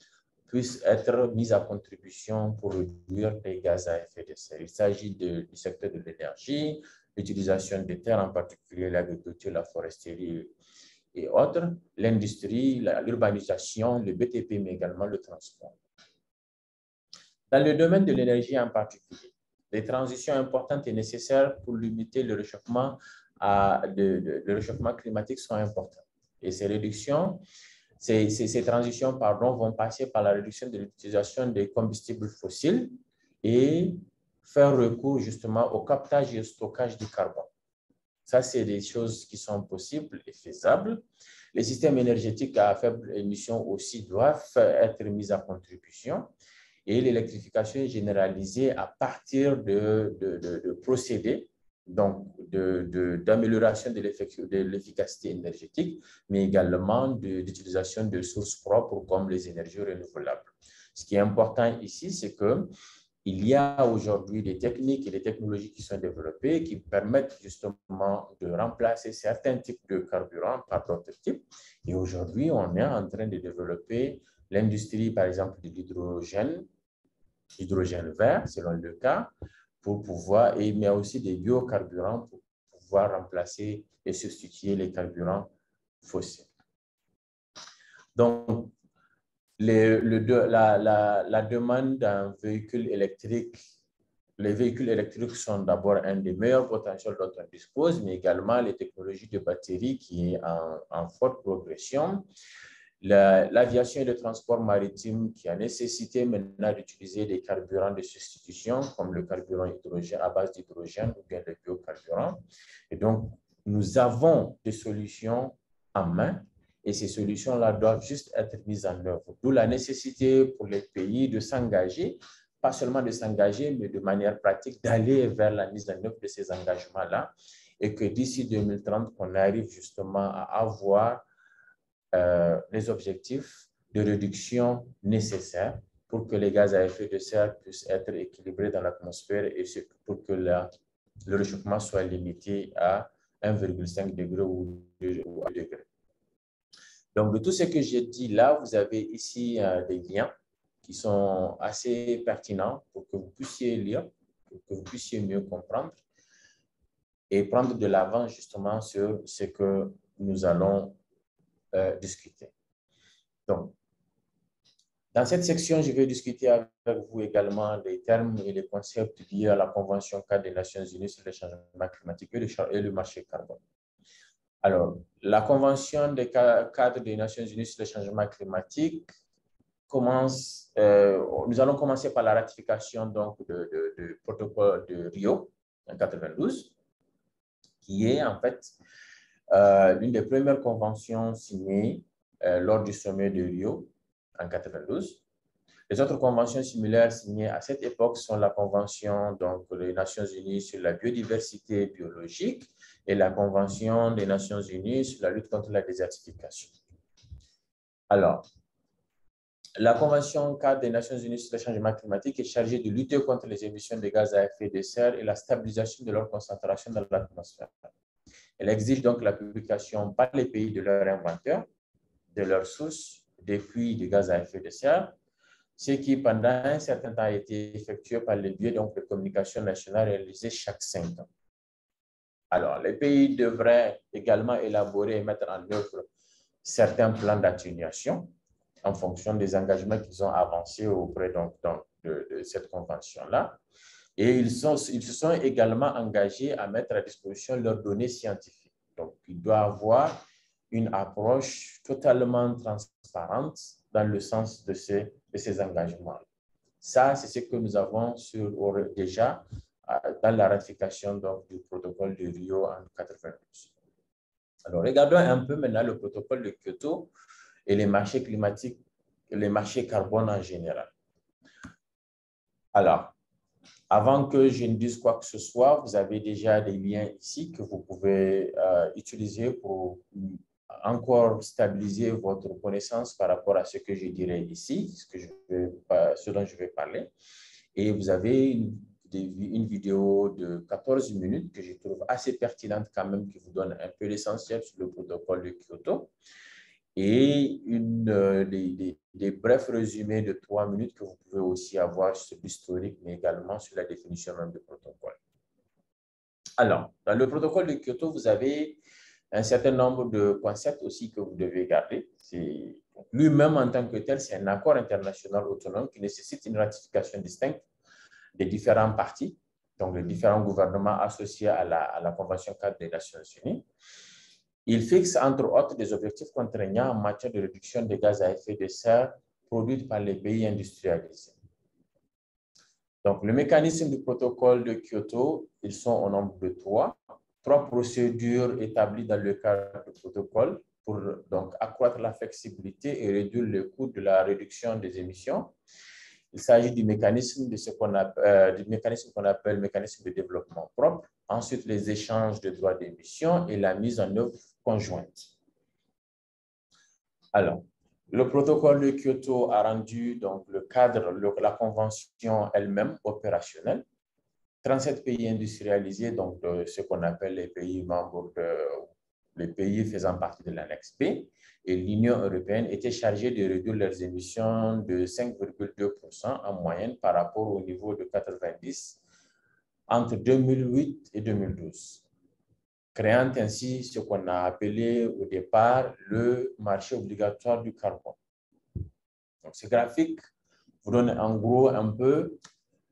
puissent être mis à contribution pour réduire les gaz à effet de serre. Il s'agit du secteur de l'énergie, l'utilisation des terres, en particulier l'agriculture, la foresterie et autres, l'industrie, l'urbanisation, le BTP, mais également le transport. Dans le domaine de l'énergie en particulier, les transitions importantes et nécessaires pour limiter le réchauffement, à, le réchauffement climatique sont importantes. Et ces réductions, ces, ces, transitions pardon, vont passer par la réduction de l'utilisation des combustibles fossiles et faire recours justement au captage et au stockage du carbone. Ça, c'est des choses qui sont possibles et faisables. Les systèmes énergétiques à faible émission aussi doivent être mis à contribution et l'électrification est généralisée à partir de, de, procédés donc d'amélioration de, de l'efficacité énergétique, mais également d'utilisation de, sources propres comme les énergies renouvelables. Ce qui est important ici, c'est que il y a aujourd'hui des techniques et des technologies qui sont développées qui permettent justement de remplacer certains types de carburants par d'autres types. Et aujourd'hui, on est en train de développer l'industrie, par exemple, de l'hydrogène hydrogène vert, selon le cas, pour pouvoir, et, mais aussi des biocarburants pour pouvoir remplacer et substituer les carburants fossiles. Donc, le, la, la, la, demande d'un véhicule électrique, les véhicules électriques sont d'abord un des meilleurs potentiels dont on dispose, mais également les technologies de batterie qui est en, en forte progression l'aviation et le transport maritime qui a nécessité maintenant d'utiliser des carburants de substitution comme le carburant hydrogène à base d'hydrogène ou bien le biocarburant. Et donc, nous avons des solutions en main et ces solutions-là doivent juste être mises en œuvre. D'où la nécessité pour les pays de s'engager, pas seulement de s'engager, mais de manière pratique, d'aller vers la mise en œuvre de ces engagements-là et que d'ici 2030, on arrive justement à avoir euh, les objectifs de réduction nécessaires pour que les gaz à effet de serre puissent être équilibrés dans l'atmosphère et pour que le réchauffement soit limité à 1,5 degré ou 2 degrés. Donc, de tout ce que j'ai dit là, vous avez ici euh, des liens qui sont assez pertinents pour que vous puissiez lire, pour que vous puissiez mieux comprendre et prendre de l'avant justement sur ce que nous allons euh, discuter. Donc, dans cette section, je vais discuter avec vous également des termes et les concepts liés à la Convention cadre des Nations Unies sur le changement climatique et le marché carbone. Alors, la Convention des cadres des Nations Unies sur le changement climatique commence, euh, nous allons commencer par la ratification donc du protocole de Rio en 92, qui est en fait euh, l'une des premières conventions signées euh, lors du sommet de Rio en 92. Les autres conventions similaires signées à cette époque sont la Convention des Nations Unies sur la biodiversité biologique et la Convention des Nations Unies sur la lutte contre la désertification. Alors, la Convention cadre des Nations Unies sur le changement climatique est chargée de lutter contre les émissions de gaz à effet de serre et la stabilisation de leur concentration dans l'atmosphère. Elle exige donc la publication par les pays de leur inventaire, de leurs sources, des puits de gaz à effet de serre, ce qui pendant un certain temps a été effectué par le biais donc, de communication nationale réalisée chaque cinq ans. Alors, les pays devraient également élaborer et mettre en œuvre certains plans d'atténuation en fonction des engagements qu'ils ont avancés auprès donc, de, cette convention-là. Et ils, se sont également engagés à mettre à disposition leurs données scientifiques. Donc, il doit avoir une approche totalement transparente dans le sens de ces, engagements. Ça, c'est ce que nous avons déjà euh, dans la ratification du protocole de Rio en 1992. Alors, regardons un peu maintenant le protocole de Kyoto et les marchés climatiques, les marchés carbone en général. Alors, avant que je ne dise quoi que ce soit, vous avez déjà des liens ici que vous pouvez euh, utiliser pour encore stabiliser votre connaissance par rapport à ce que je dirais ici, ce, dont je vais parler. Et vous avez une, une, vidéo de 14 minutes que je trouve assez pertinente quand même, qui vous donne un peu l'essentiel sur le protocole de Kyoto et une, euh, des, des, brefs résumés de trois minutes que vous pouvez aussi avoir sur l'historique, mais également sur la définition même du protocole. Alors, dans le protocole de Kyoto, vous avez un certain nombre de concepts aussi que vous devez garder. Lui-même, en tant que tel, c'est un accord international autonome qui nécessite une ratification distincte des différents partis, donc les différents gouvernements associés à la, à la Convention cadre des Nations Unies. Il fixe, entre autres, des objectifs contraignants en matière de réduction des gaz à effet de serre produits par les pays industrialisés. Donc, le mécanisme du protocole de Kyoto, ils sont au nombre de trois. Trois procédures établies dans le cadre du protocole pour donc, accroître la flexibilité et réduire le coût de la réduction des émissions. Il s'agit du mécanisme de ce qu'on appelle, euh, du mécanisme qu'on appelle mécanisme de développement propre. Ensuite, les échanges de droits d'émission et la mise en œuvre conjointe. Alors, le protocole de Kyoto a rendu donc le cadre, la convention elle-même opérationnelle. 37 pays industrialisés, donc ce qu'on appelle les pays membres les pays faisant partie de l'annexe B, et l'Union européenne étaient chargés de réduire leurs émissions de 5,2% en moyenne par rapport au niveau de 90 entre 2008 et 2012, créant ainsi ce qu'on a appelé au départ le marché obligatoire du carbone. Donc, ce graphique vous donne en gros un peu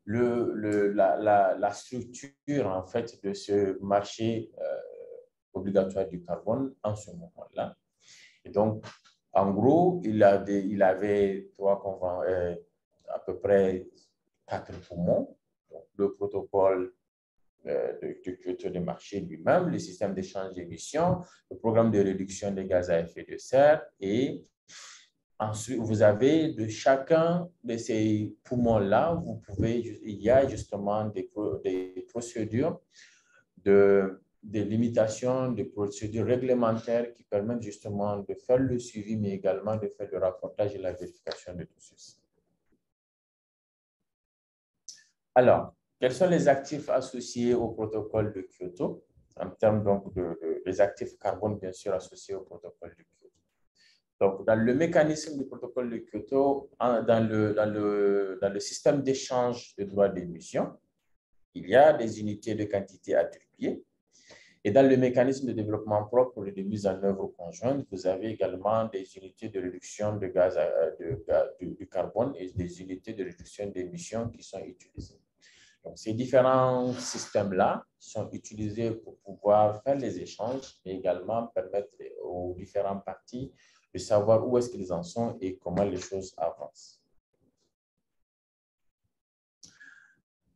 le, la, la, structure en fait de ce marché euh, obligatoire du carbone en ce moment-là. Et donc, en gros, il, a il avait trois euh, à peu près quatre poumons. Donc, le protocole euh, de, de marché lui-même, le système d'échange d'émissions, le programme de réduction des gaz à effet de serre et ensuite, vous avez de chacun de ces poumons-là, vous pouvez, il y a justement des, procédures de des limitations, des procédures réglementaires qui permettent justement de faire le suivi, mais également de faire le rapportage et la vérification de tout ceci. Alors, quels sont les actifs associés au protocole de Kyoto? En termes donc de, des actifs carbone, bien sûr, associés au protocole de Kyoto. Donc, dans le mécanisme du protocole de Kyoto, dans le, dans le, dans le système d'échange de droits d'émission, il y a des unités de quantité attribuées et dans le mécanisme de développement propre et de mise en œuvre conjointe, vous avez également des unités de réduction de gaz de, du carbone et des unités de réduction d'émissions qui sont utilisées. Donc, ces différents systèmes-là sont utilisés pour pouvoir faire les échanges, mais également permettre aux différentes parties de savoir où est-ce qu'ils en sont et comment les choses avancent.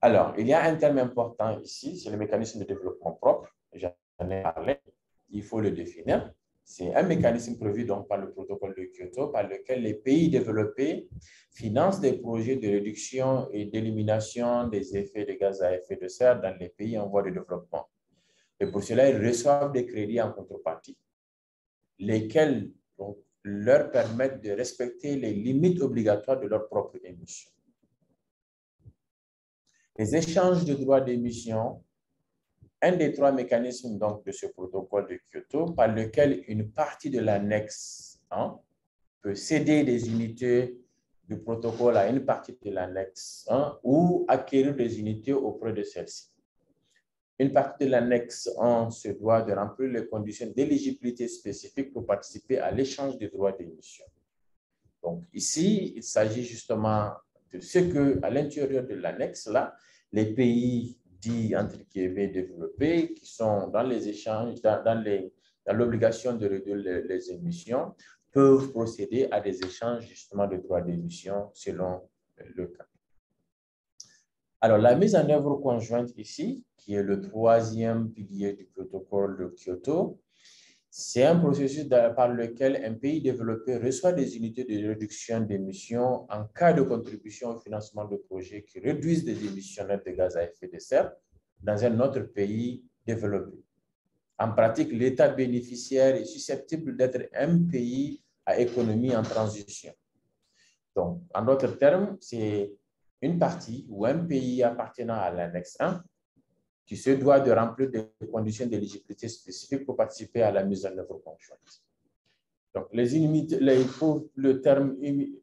Alors, il y a un terme important ici, c'est le mécanisme de développement propre j'en ai parlé, il faut le définir. C'est un mécanisme prévu donc par le protocole de Kyoto par lequel les pays développés financent des projets de réduction et d'élimination des effets de gaz à effet de serre dans les pays en voie de développement. Et pour cela, ils reçoivent des crédits en contrepartie, lesquels leur permettre de respecter les limites obligatoires de leur propre émission. Les échanges de droits d'émission, un des trois mécanismes donc, de ce protocole de Kyoto par lequel une partie de l'annexe hein, peut céder des unités du protocole à une partie de l'annexe hein, ou acquérir des unités auprès de celle-ci. Une partie de l'annexe 1 se doit de remplir les conditions d'éligibilité spécifiques pour participer à l'échange des droits d'émission. Donc ici, il s'agit justement de ce que, à l'intérieur de l'annexe, là, les pays dits entre guillemets développés, qui sont dans les échanges, dans, dans l'obligation de réduire les, émissions, peuvent procéder à des échanges justement de droits d'émission selon le cas. Alors, la mise en œuvre conjointe ici, qui est le troisième pilier du protocole de Kyoto, c'est un processus par lequel un pays développé reçoit des unités de réduction d'émissions en cas de contribution au financement de projets qui réduisent des émissions nettes de gaz à effet de serre dans un autre pays développé. En pratique, l'État bénéficiaire est susceptible d'être un pays à économie en transition. Donc, en d'autres termes, c'est une partie ou un pays appartenant à l'annexe 1 qui se doit de remplir des conditions d'éligibilité spécifiques pour participer à la mise en œuvre conjointe. Donc, les unités, les, pour le terme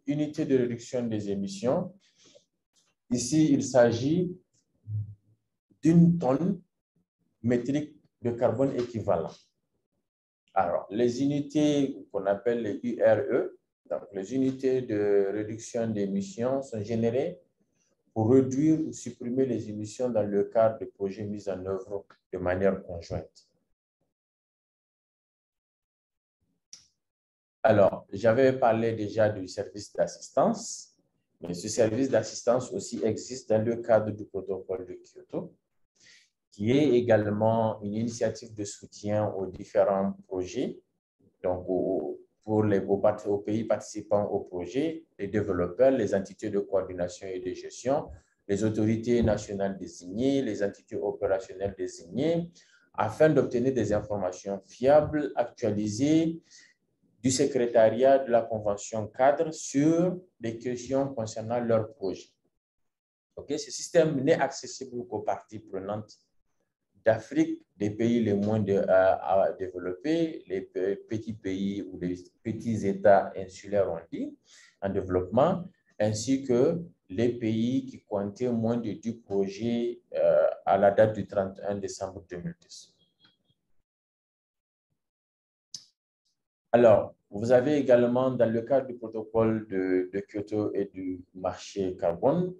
unité de réduction des émissions, ici, il s'agit d'une tonne métrique de carbone équivalent. Alors, les unités qu'on appelle les URE, donc les unités de réduction d'émissions sont générées pour réduire ou supprimer les émissions dans le cadre de projets mis en œuvre de manière conjointe. Alors, j'avais parlé déjà du service d'assistance, mais ce service d'assistance aussi existe dans le cadre du protocole de Kyoto, qui est également une initiative de soutien aux différents projets, donc aux, pour les aux pays participants au projet, les développeurs, les entités de coordination et de gestion, les autorités nationales désignées, les entités opérationnelles désignées, afin d'obtenir des informations fiables, actualisées du secrétariat de la Convention cadre sur les questions concernant leur projet. Okay? Ce système n'est accessible qu'aux parties prenantes d'Afrique, des pays les moins de, à, développés, les petits pays ou les petits États insulaires, on dit, en développement, ainsi que les pays qui comptaient moins de 10 projets euh, à la date du 31 décembre 2010. Alors, vous avez également, dans le cadre du protocole de, de Kyoto et du marché carbone,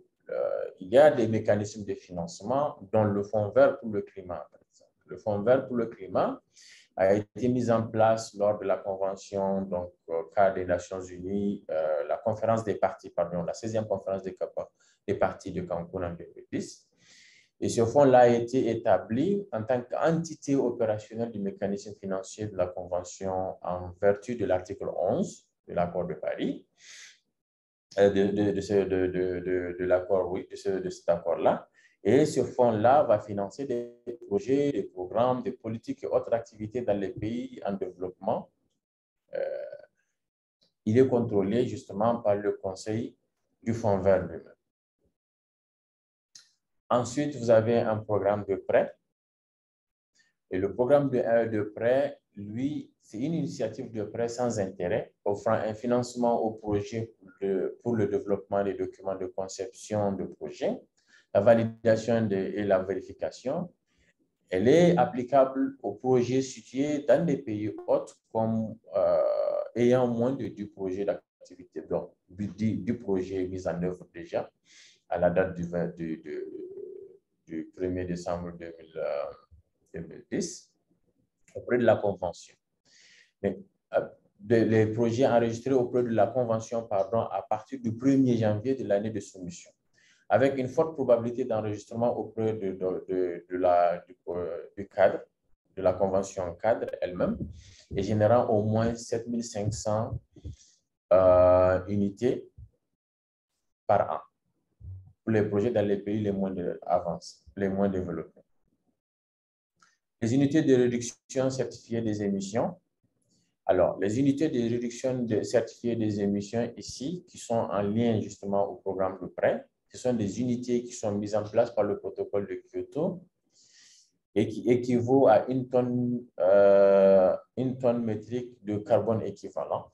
il y a des mécanismes de financement, dont le Fonds vert pour le climat. Le Fonds vert pour le climat a été mis en place lors de la convention, donc, cadre des Nations Unies, euh, la conférence des partis, pardon, la 16e conférence des, des partis de Cancun en 2010. Et ce fonds-là a été établi en tant qu'entité opérationnelle du mécanisme financier de la Convention en vertu de l'article 11 de l'accord de Paris. Euh, de, de, de, de l'accord, oui, de, cet accord-là. Et ce fonds-là va financer des projets, des programmes, des politiques et autres activités dans les pays en développement. Euh, il est contrôlé justement par le Conseil du Fonds vert lui-même. Ensuite, vous avez un programme de prêt. Et le programme de, de prêt, lui, c'est une initiative de prêt sans intérêt, offrant un financement au projet pour le développement des documents de conception de projet, la validation et la vérification. Elle est applicable aux projets situés dans des pays autres comme euh, ayant moins de 10 projets d'activité, donc du, projet mis en œuvre déjà à la date du, du, 1er décembre 2010 euh, auprès de la Convention mais, euh, les projets enregistrés auprès de la Convention pardon, à partir du 1er janvier de l'année de soumission, avec une forte probabilité d'enregistrement auprès de, de, la, euh, du, cadre, de la Convention cadre elle-même, et générant au moins 7500 euh, unités par an pour les projets dans les pays les moins avancés, les moins développés. Les unités de réduction certifiées des émissions Alors, les unités de réduction de certifiées des émissions ici, qui sont en lien justement au programme de prêt, ce sont des unités qui sont mises en place par le protocole de Kyoto et qui équivaut à une tonne, euh, une tonne métrique de carbone équivalent.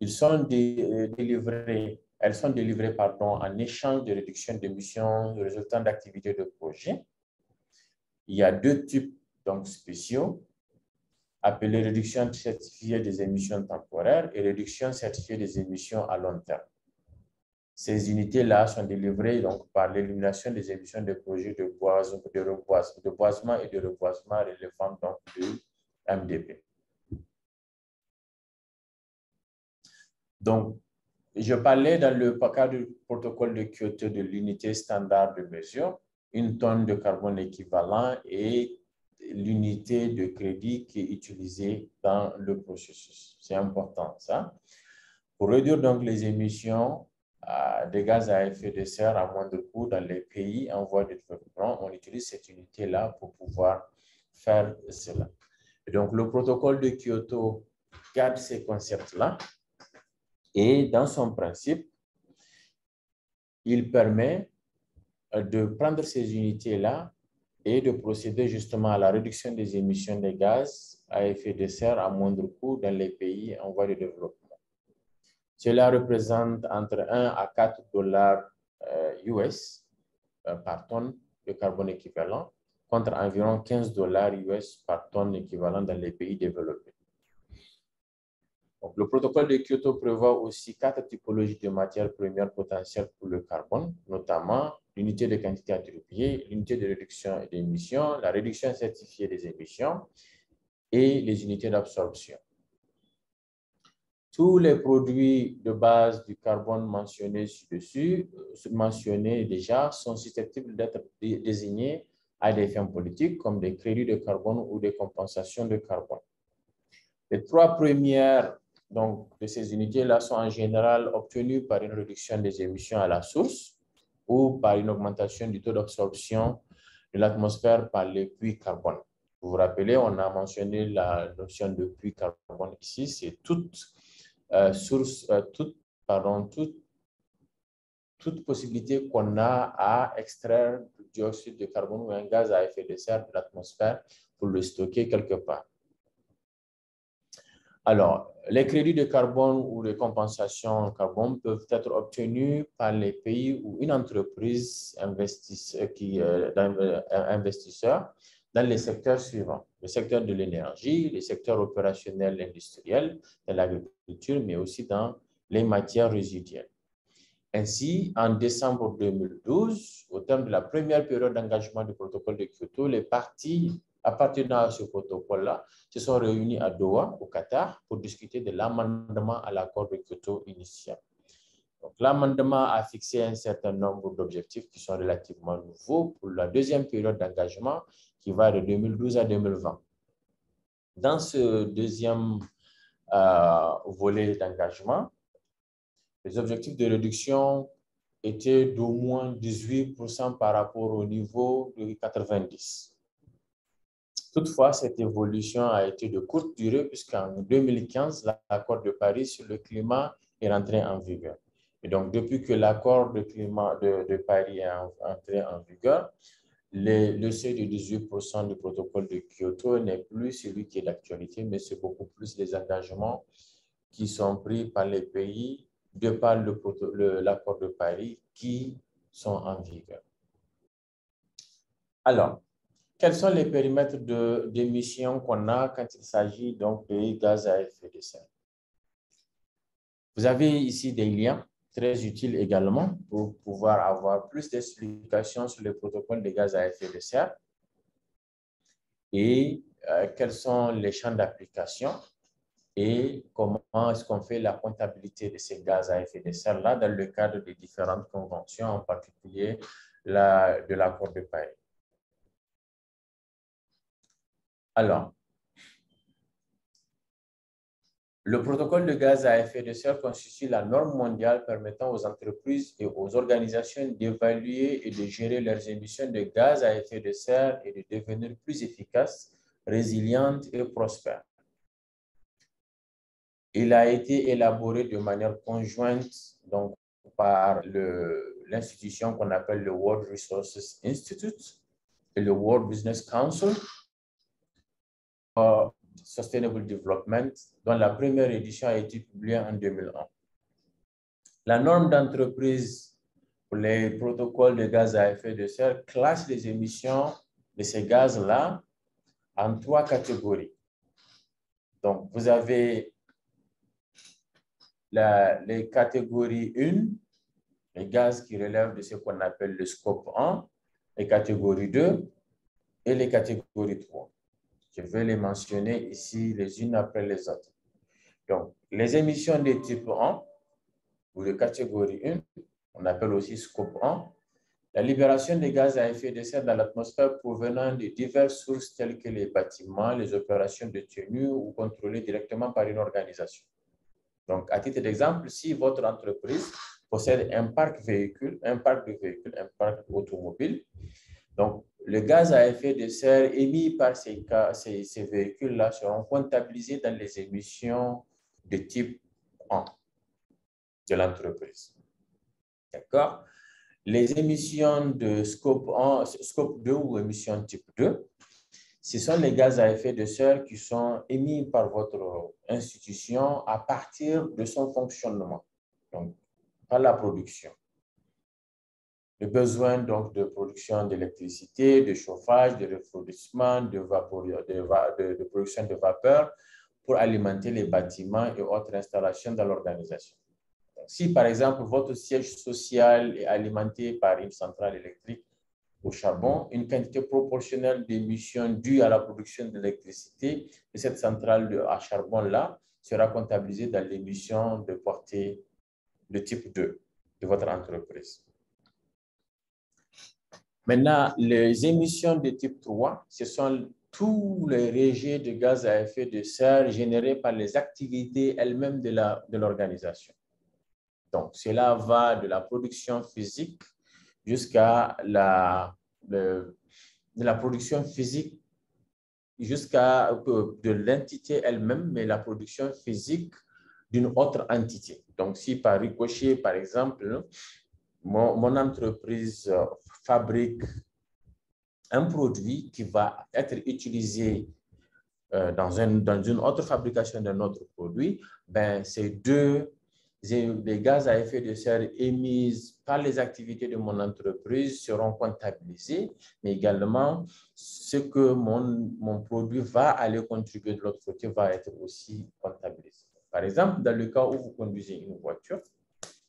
Ils sont euh, délivrés, elles sont délivrées pardon, en échange de réduction d'émissions résultant d'activités de projet. Il y a deux types donc, spéciaux appelés réduction certifiée des émissions temporaires et réduction certifiée des émissions à long terme. Ces unités-là sont délivrées donc, par l'élimination des émissions de projets de, de boisement et de reboisement relevant donc du MDP. Donc, je parlais dans le cadre du protocole de Kyoto de l'unité standard de mesure, une tonne de carbone équivalent et l'unité de crédit qui est utilisée dans le processus. C'est important, ça. Pour réduire donc les émissions euh, de gaz à effet de serre à moindre coût dans les pays en voie de développement, on utilise cette unité-là pour pouvoir faire cela. donc, le protocole de Kyoto garde ces concepts-là et dans son principe, il permet euh, de prendre ces unités-là et de procéder justement à la réduction des émissions de gaz à effet de serre à moindre coût dans les pays en voie de développement. Cela représente entre 1 à 4 dollars US euh, euh, par tonne de carbone équivalent contre environ 15 dollars US par tonne équivalent dans les pays développés. Le protocole de Kyoto prévoit aussi quatre typologies de matières premières potentielles pour le carbone, notamment l'unité de quantité attribuée, l'unité de réduction d'émissions, la réduction certifiée des émissions et les unités d'absorption. Tous les produits de base du carbone mentionnés ci-dessus, euh, mentionnés déjà, sont susceptibles d'être désignés à des fins politiques comme des crédits de carbone ou des compensations de carbone. Les trois premières donc, de ces unités-là sont en général obtenues par une réduction des émissions à la source ou par une augmentation du taux d'absorption de l'atmosphère par les puits carbone. Vous vous rappelez, on a mentionné la notion de puits carbone ici, c'est toute euh, source, euh, pardon, toute possibilité qu'on a à extraire du dioxyde de carbone ou un gaz à effet de serre de l'atmosphère pour le stocker quelque part. Alors, les crédits de carbone ou de compensation en carbone peuvent être obtenus par les pays où une entreprise investisseur, qui, euh, euh, investisseur dans les secteurs suivants. Le secteur de l'énergie, les secteurs opérationnels industriels, de l'agriculture, mais aussi dans les matières résiduelles. Ainsi, en décembre 2012, au terme de la première période d'engagement du protocole de Kyoto, les parties appartenant à ce protocole-là se sont réunis à Doha, au Qatar, pour discuter de l'amendement à l'accord de Kyoto initial. L'amendement a fixé un certain nombre d'objectifs qui sont relativement nouveaux pour la deuxième période d'engagement qui va de 2012 à 2020. Dans ce deuxième euh, volet d'engagement, les objectifs de réduction étaient d'au moins 18% par rapport au niveau de 90. Toutefois, cette évolution a été de courte durée puisqu'en 2015, l'accord de Paris sur le climat est rentré en vigueur. Et donc, depuis que l'accord de climat de, Paris est entré en vigueur, le, seuil de 18% du protocole de Kyoto n'est plus celui qui est d'actualité, mais c'est beaucoup plus les engagements qui sont pris par les pays de par l'accord de Paris qui sont en vigueur. Alors, quels sont les périmètres d'émissions qu'on a quand il s'agit donc de gaz à effet de serre? Vous avez ici des liens très utiles également pour pouvoir avoir plus d'explications sur le protocole de gaz à effet de serre et euh, quels sont les champs d'application et comment est-ce qu'on fait la comptabilité de ces gaz à effet de serre-là dans le cadre des différentes conventions, en particulier la, de l'accord de Paris? Alors, le protocole de gaz à effet de serre constitue la norme mondiale permettant aux entreprises et aux organisations d'évaluer et de gérer leurs émissions de gaz à effet de serre et de devenir plus efficaces, résilientes et prospères. Il a été élaboré de manière conjointe donc, par l'institution qu'on appelle le World Resources Institute et le World Business Council for Sustainable Development, dont la première édition a été publiée en 2001. La norme d'entreprise pour les protocoles de gaz à effet de serre classe les émissions de ces gaz-là en trois catégories. Donc, vous avez les catégories 1, les gaz qui relèvent de ce qu'on appelle le scope 1, les catégories 2 et les catégories 3. Je vais les mentionner ici les unes après les autres. Donc, les émissions de type 1 ou de catégorie 1, on appelle aussi scope 1, la libération des gaz à effet de serre dans l'atmosphère provenant de diverses sources telles que les bâtiments, les opérations de tenue ou contrôlées directement par une organisation. Donc, à titre d'exemple, si votre entreprise possède un parc véhicule, un parc de véhicules, un parc automobile, donc le gaz à effet de serre émis par ces, véhicules-là seront comptabilisés dans les émissions de type 1 de l'entreprise. D'accord? Les émissions de scope, 1, scope 2 ou émissions type 2, ce sont les gaz à effet de serre qui sont émis par votre institution à partir de son fonctionnement, donc par la production. Le besoin donc, de production d'électricité, de chauffage, de refroidissement, de, de, production de vapeur pour alimenter les bâtiments et autres installations dans l'organisation. Si, par exemple, votre siège social est alimenté par une centrale électrique au charbon, une quantité proportionnelle d'émissions dues à la production d'électricité de cette centrale à charbon-là sera comptabilisée dans l'émission de portée de type 2 de votre entreprise. Maintenant, les émissions de type 3, ce sont tous les rejets de gaz à effet de serre générés par les activités elles-mêmes de l'organisation. Donc, cela va de la production physique jusqu'à la, la production physique, jusqu'à de l'entité elle-même, mais la production physique d'une autre entité. Donc, si par ricochet, par exemple, mon entreprise fabrique un produit qui va être utilisé euh, dans, un, dans une autre fabrication d'un autre produit, ben, ces deux les gaz à effet de serre émis par les activités de mon entreprise seront comptabilisés, mais également ce que mon, mon produit va aller contribuer de l'autre côté va être aussi comptabilisé. Par exemple, dans le cas où vous conduisez une voiture,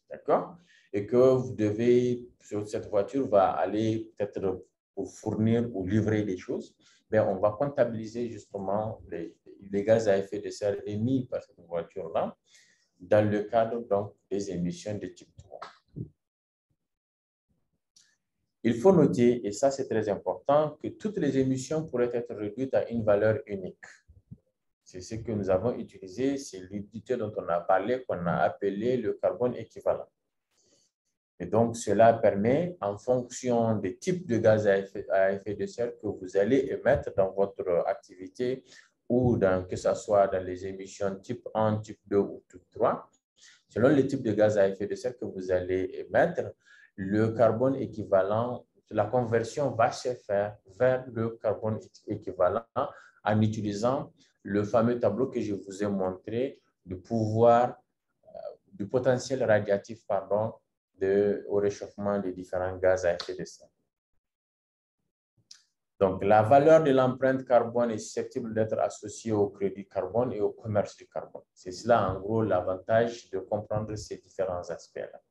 d'accord, et que vous devez, cette voiture va aller peut-être pour fournir ou livrer des choses, bien, on va comptabiliser justement les, les gaz à effet de serre émis par cette voiture-là dans le cadre donc, des émissions de type 3. Il faut noter, et ça c'est très important, que toutes les émissions pourraient être réduites à une valeur unique. C'est ce que nous avons utilisé, c'est l'unité dont on a parlé, qu'on a appelé le carbone équivalent. Et donc, cela permet, en fonction des types de gaz à effet, de serre que vous allez émettre dans votre activité ou que ce soit dans les émissions type 1, type 2 ou type 3, selon le type de gaz à effet de serre que vous allez émettre, le carbone équivalent, la conversion va se faire vers le carbone équivalent en utilisant le fameux tableau que je vous ai montré du pouvoir, euh, du potentiel radiatif pardon, au réchauffement des différents gaz à effet de serre. Donc, la valeur de l'empreinte carbone est susceptible d'être associée au crédit carbone et au commerce du carbone. C'est cela, en gros, l'avantage de comprendre ces différents aspects-là.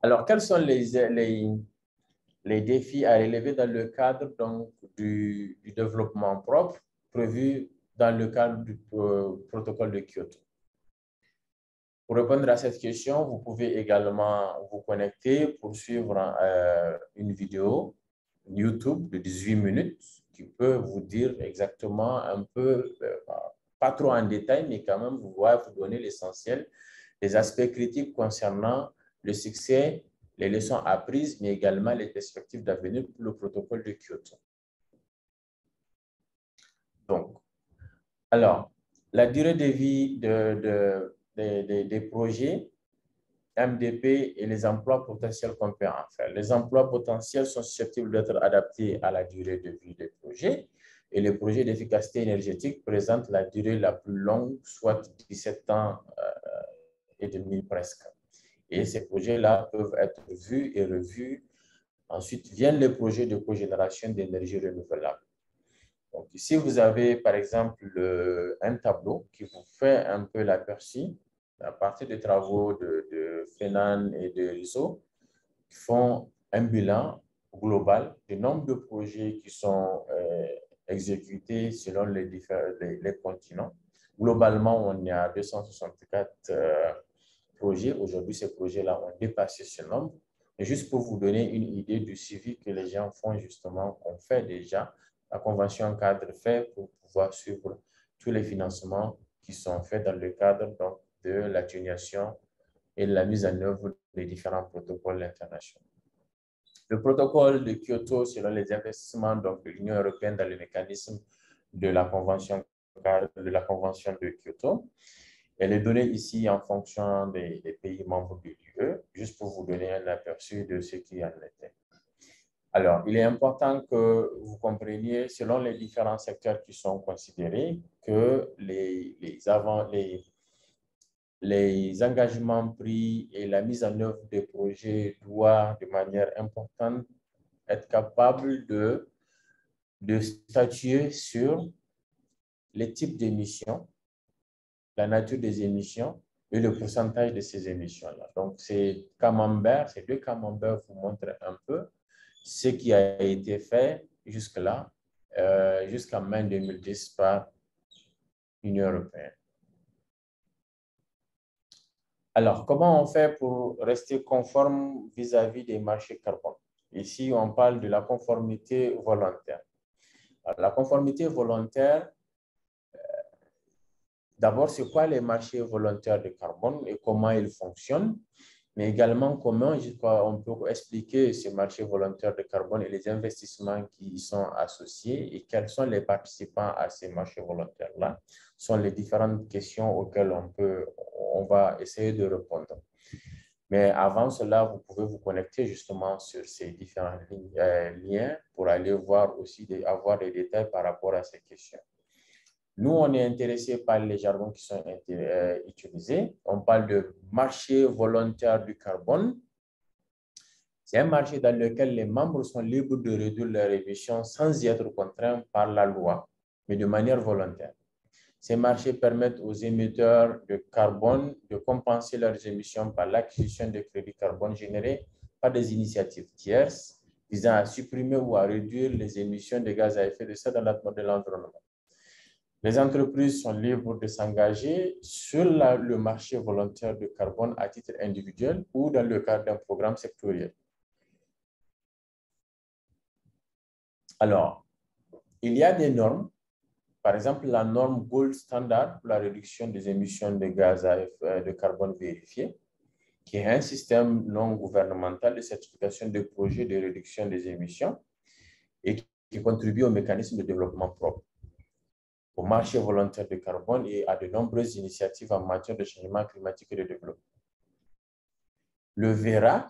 Alors, quels sont les, les, les, défis à relever dans le cadre donc, du, du développement propre prévu dans le cadre du euh, protocole de Kyoto? Pour répondre à cette question, vous pouvez également vous connecter pour suivre euh, une vidéo YouTube de 18 minutes qui peut vous dire exactement un peu, euh, pas trop en détail, mais quand même vous, va vous donner l'essentiel des aspects critiques concernant le succès, les leçons apprises, mais également les perspectives d'avenir pour le protocole de Kyoto. Donc, alors, la durée de vie de, des projets MDP et les emplois potentiels qu'on peut en faire. Les emplois potentiels sont susceptibles d'être adaptés à la durée de vie des projets et les projets d'efficacité énergétique présentent la durée la plus longue, soit 17 ans euh, et demi presque. Et ces projets-là peuvent être vus et revus. Ensuite viennent les projets de cogénération d'énergie renouvelable. Donc, ici, vous avez, par exemple, un tableau qui vous fait un peu l'aperçu à partir des travaux de, de Fenan et de Rizzo, qui font un bilan global du nombre de projets qui sont euh, exécutés selon les, différents, les, continents. Globalement, on est à 264 euh, projets. Aujourd'hui, ces projets-là ont dépassé ce nombre. Et juste pour vous donner une idée du suivi que les gens font justement, qu'on fait déjà, la convention cadre fait pour pouvoir suivre tous les financements qui sont faits dans le cadre donc, de l'atténuation et de la mise en œuvre des différents protocoles internationaux. Le protocole de Kyoto, selon les investissements donc, de l'Union européenne dans le mécanisme de la Convention, de la Convention de Kyoto, elle est donnée ici en fonction des, pays membres de l'UE, juste pour vous donner un aperçu de ce qui en était. Alors, il est important que vous compreniez, selon les différents secteurs qui sont considérés, que les, avant, les, les engagements pris et la mise en œuvre des projets doivent de manière importante être capables de, de statuer sur les types d'émissions, la nature des émissions et le pourcentage de ces émissions-là. Donc, ces camemberts, ces deux camemberts vous montrent un peu ce qui a été fait jusque-là, euh, jusqu'en mai 2010 par l'Union européenne. Alors, comment on fait pour rester conforme vis-à-vis des marchés carbone? Ici, on parle de la conformité volontaire. la conformité volontaire, euh, d'abord, c'est quoi les marchés volontaires de carbone et comment ils fonctionnent? Mais également comment on peut expliquer ces marchés volontaires de carbone et les investissements qui y sont associés et quels sont les participants à ces marchés volontaires-là, sont les différentes questions auxquelles on, peut, on va essayer de répondre. Mais avant cela, vous pouvez vous connecter justement sur ces différents euh, liens pour aller voir aussi, avoir des détails par rapport à ces questions. Nous, on est intéressé par les jargons qui sont euh, utilisés. On parle de marché volontaire du carbone. C'est un marché dans lequel les membres sont libres de réduire leurs émissions sans y être contraints par la loi, mais de manière volontaire. Ces marchés permettent aux émetteurs de carbone de compenser leurs émissions par l'acquisition de crédits carbone générés par des initiatives tierces visant à supprimer ou à réduire les émissions de gaz à effet de serre dans l'environnement. Les entreprises sont libres de s'engager sur le marché volontaire de carbone à titre individuel ou dans le cadre d'un programme sectoriel. Alors, il y a des normes, par exemple la norme Gold Standard pour la réduction des émissions de gaz à effet de carbone vérifié, qui est un système non gouvernemental de certification de projets de réduction des émissions et qui contribue au mécanisme de développement propre au marché volontaire de carbone et à de nombreuses initiatives en matière de changement climatique et de développement. Le VERA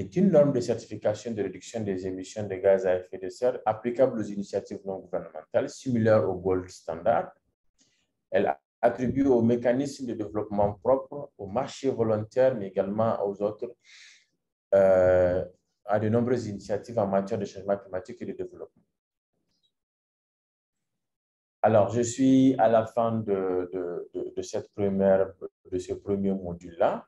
est une norme de certification de réduction des émissions de gaz à effet de serre applicable aux initiatives non gouvernementales similaires au Gold Standard. Elle attribue au mécanisme de développement propre, au marché volontaire, mais également aux autres, euh, à de nombreuses initiatives en matière de changement climatique et de développement. Alors, je suis à la fin de, de, cette première, de ce premier module-là.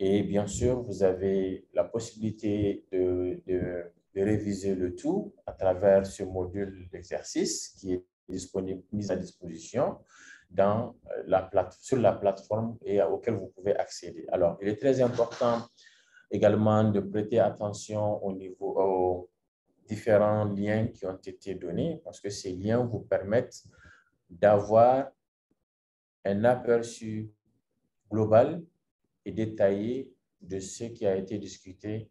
Et bien sûr, vous avez la possibilité de, de, réviser le tout à travers ce module d'exercice qui est disponible, mis à disposition dans la plate, sur la plateforme et auquel vous pouvez accéder. Alors, il est très important également de prêter attention au niveau, aux différents liens qui ont été donnés parce que ces liens vous permettent d'avoir un aperçu global et détaillé de ce qui a été discuté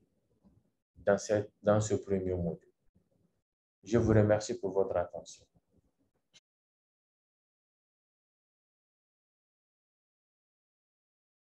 dans, cette, dans ce premier module. Je vous remercie pour votre attention.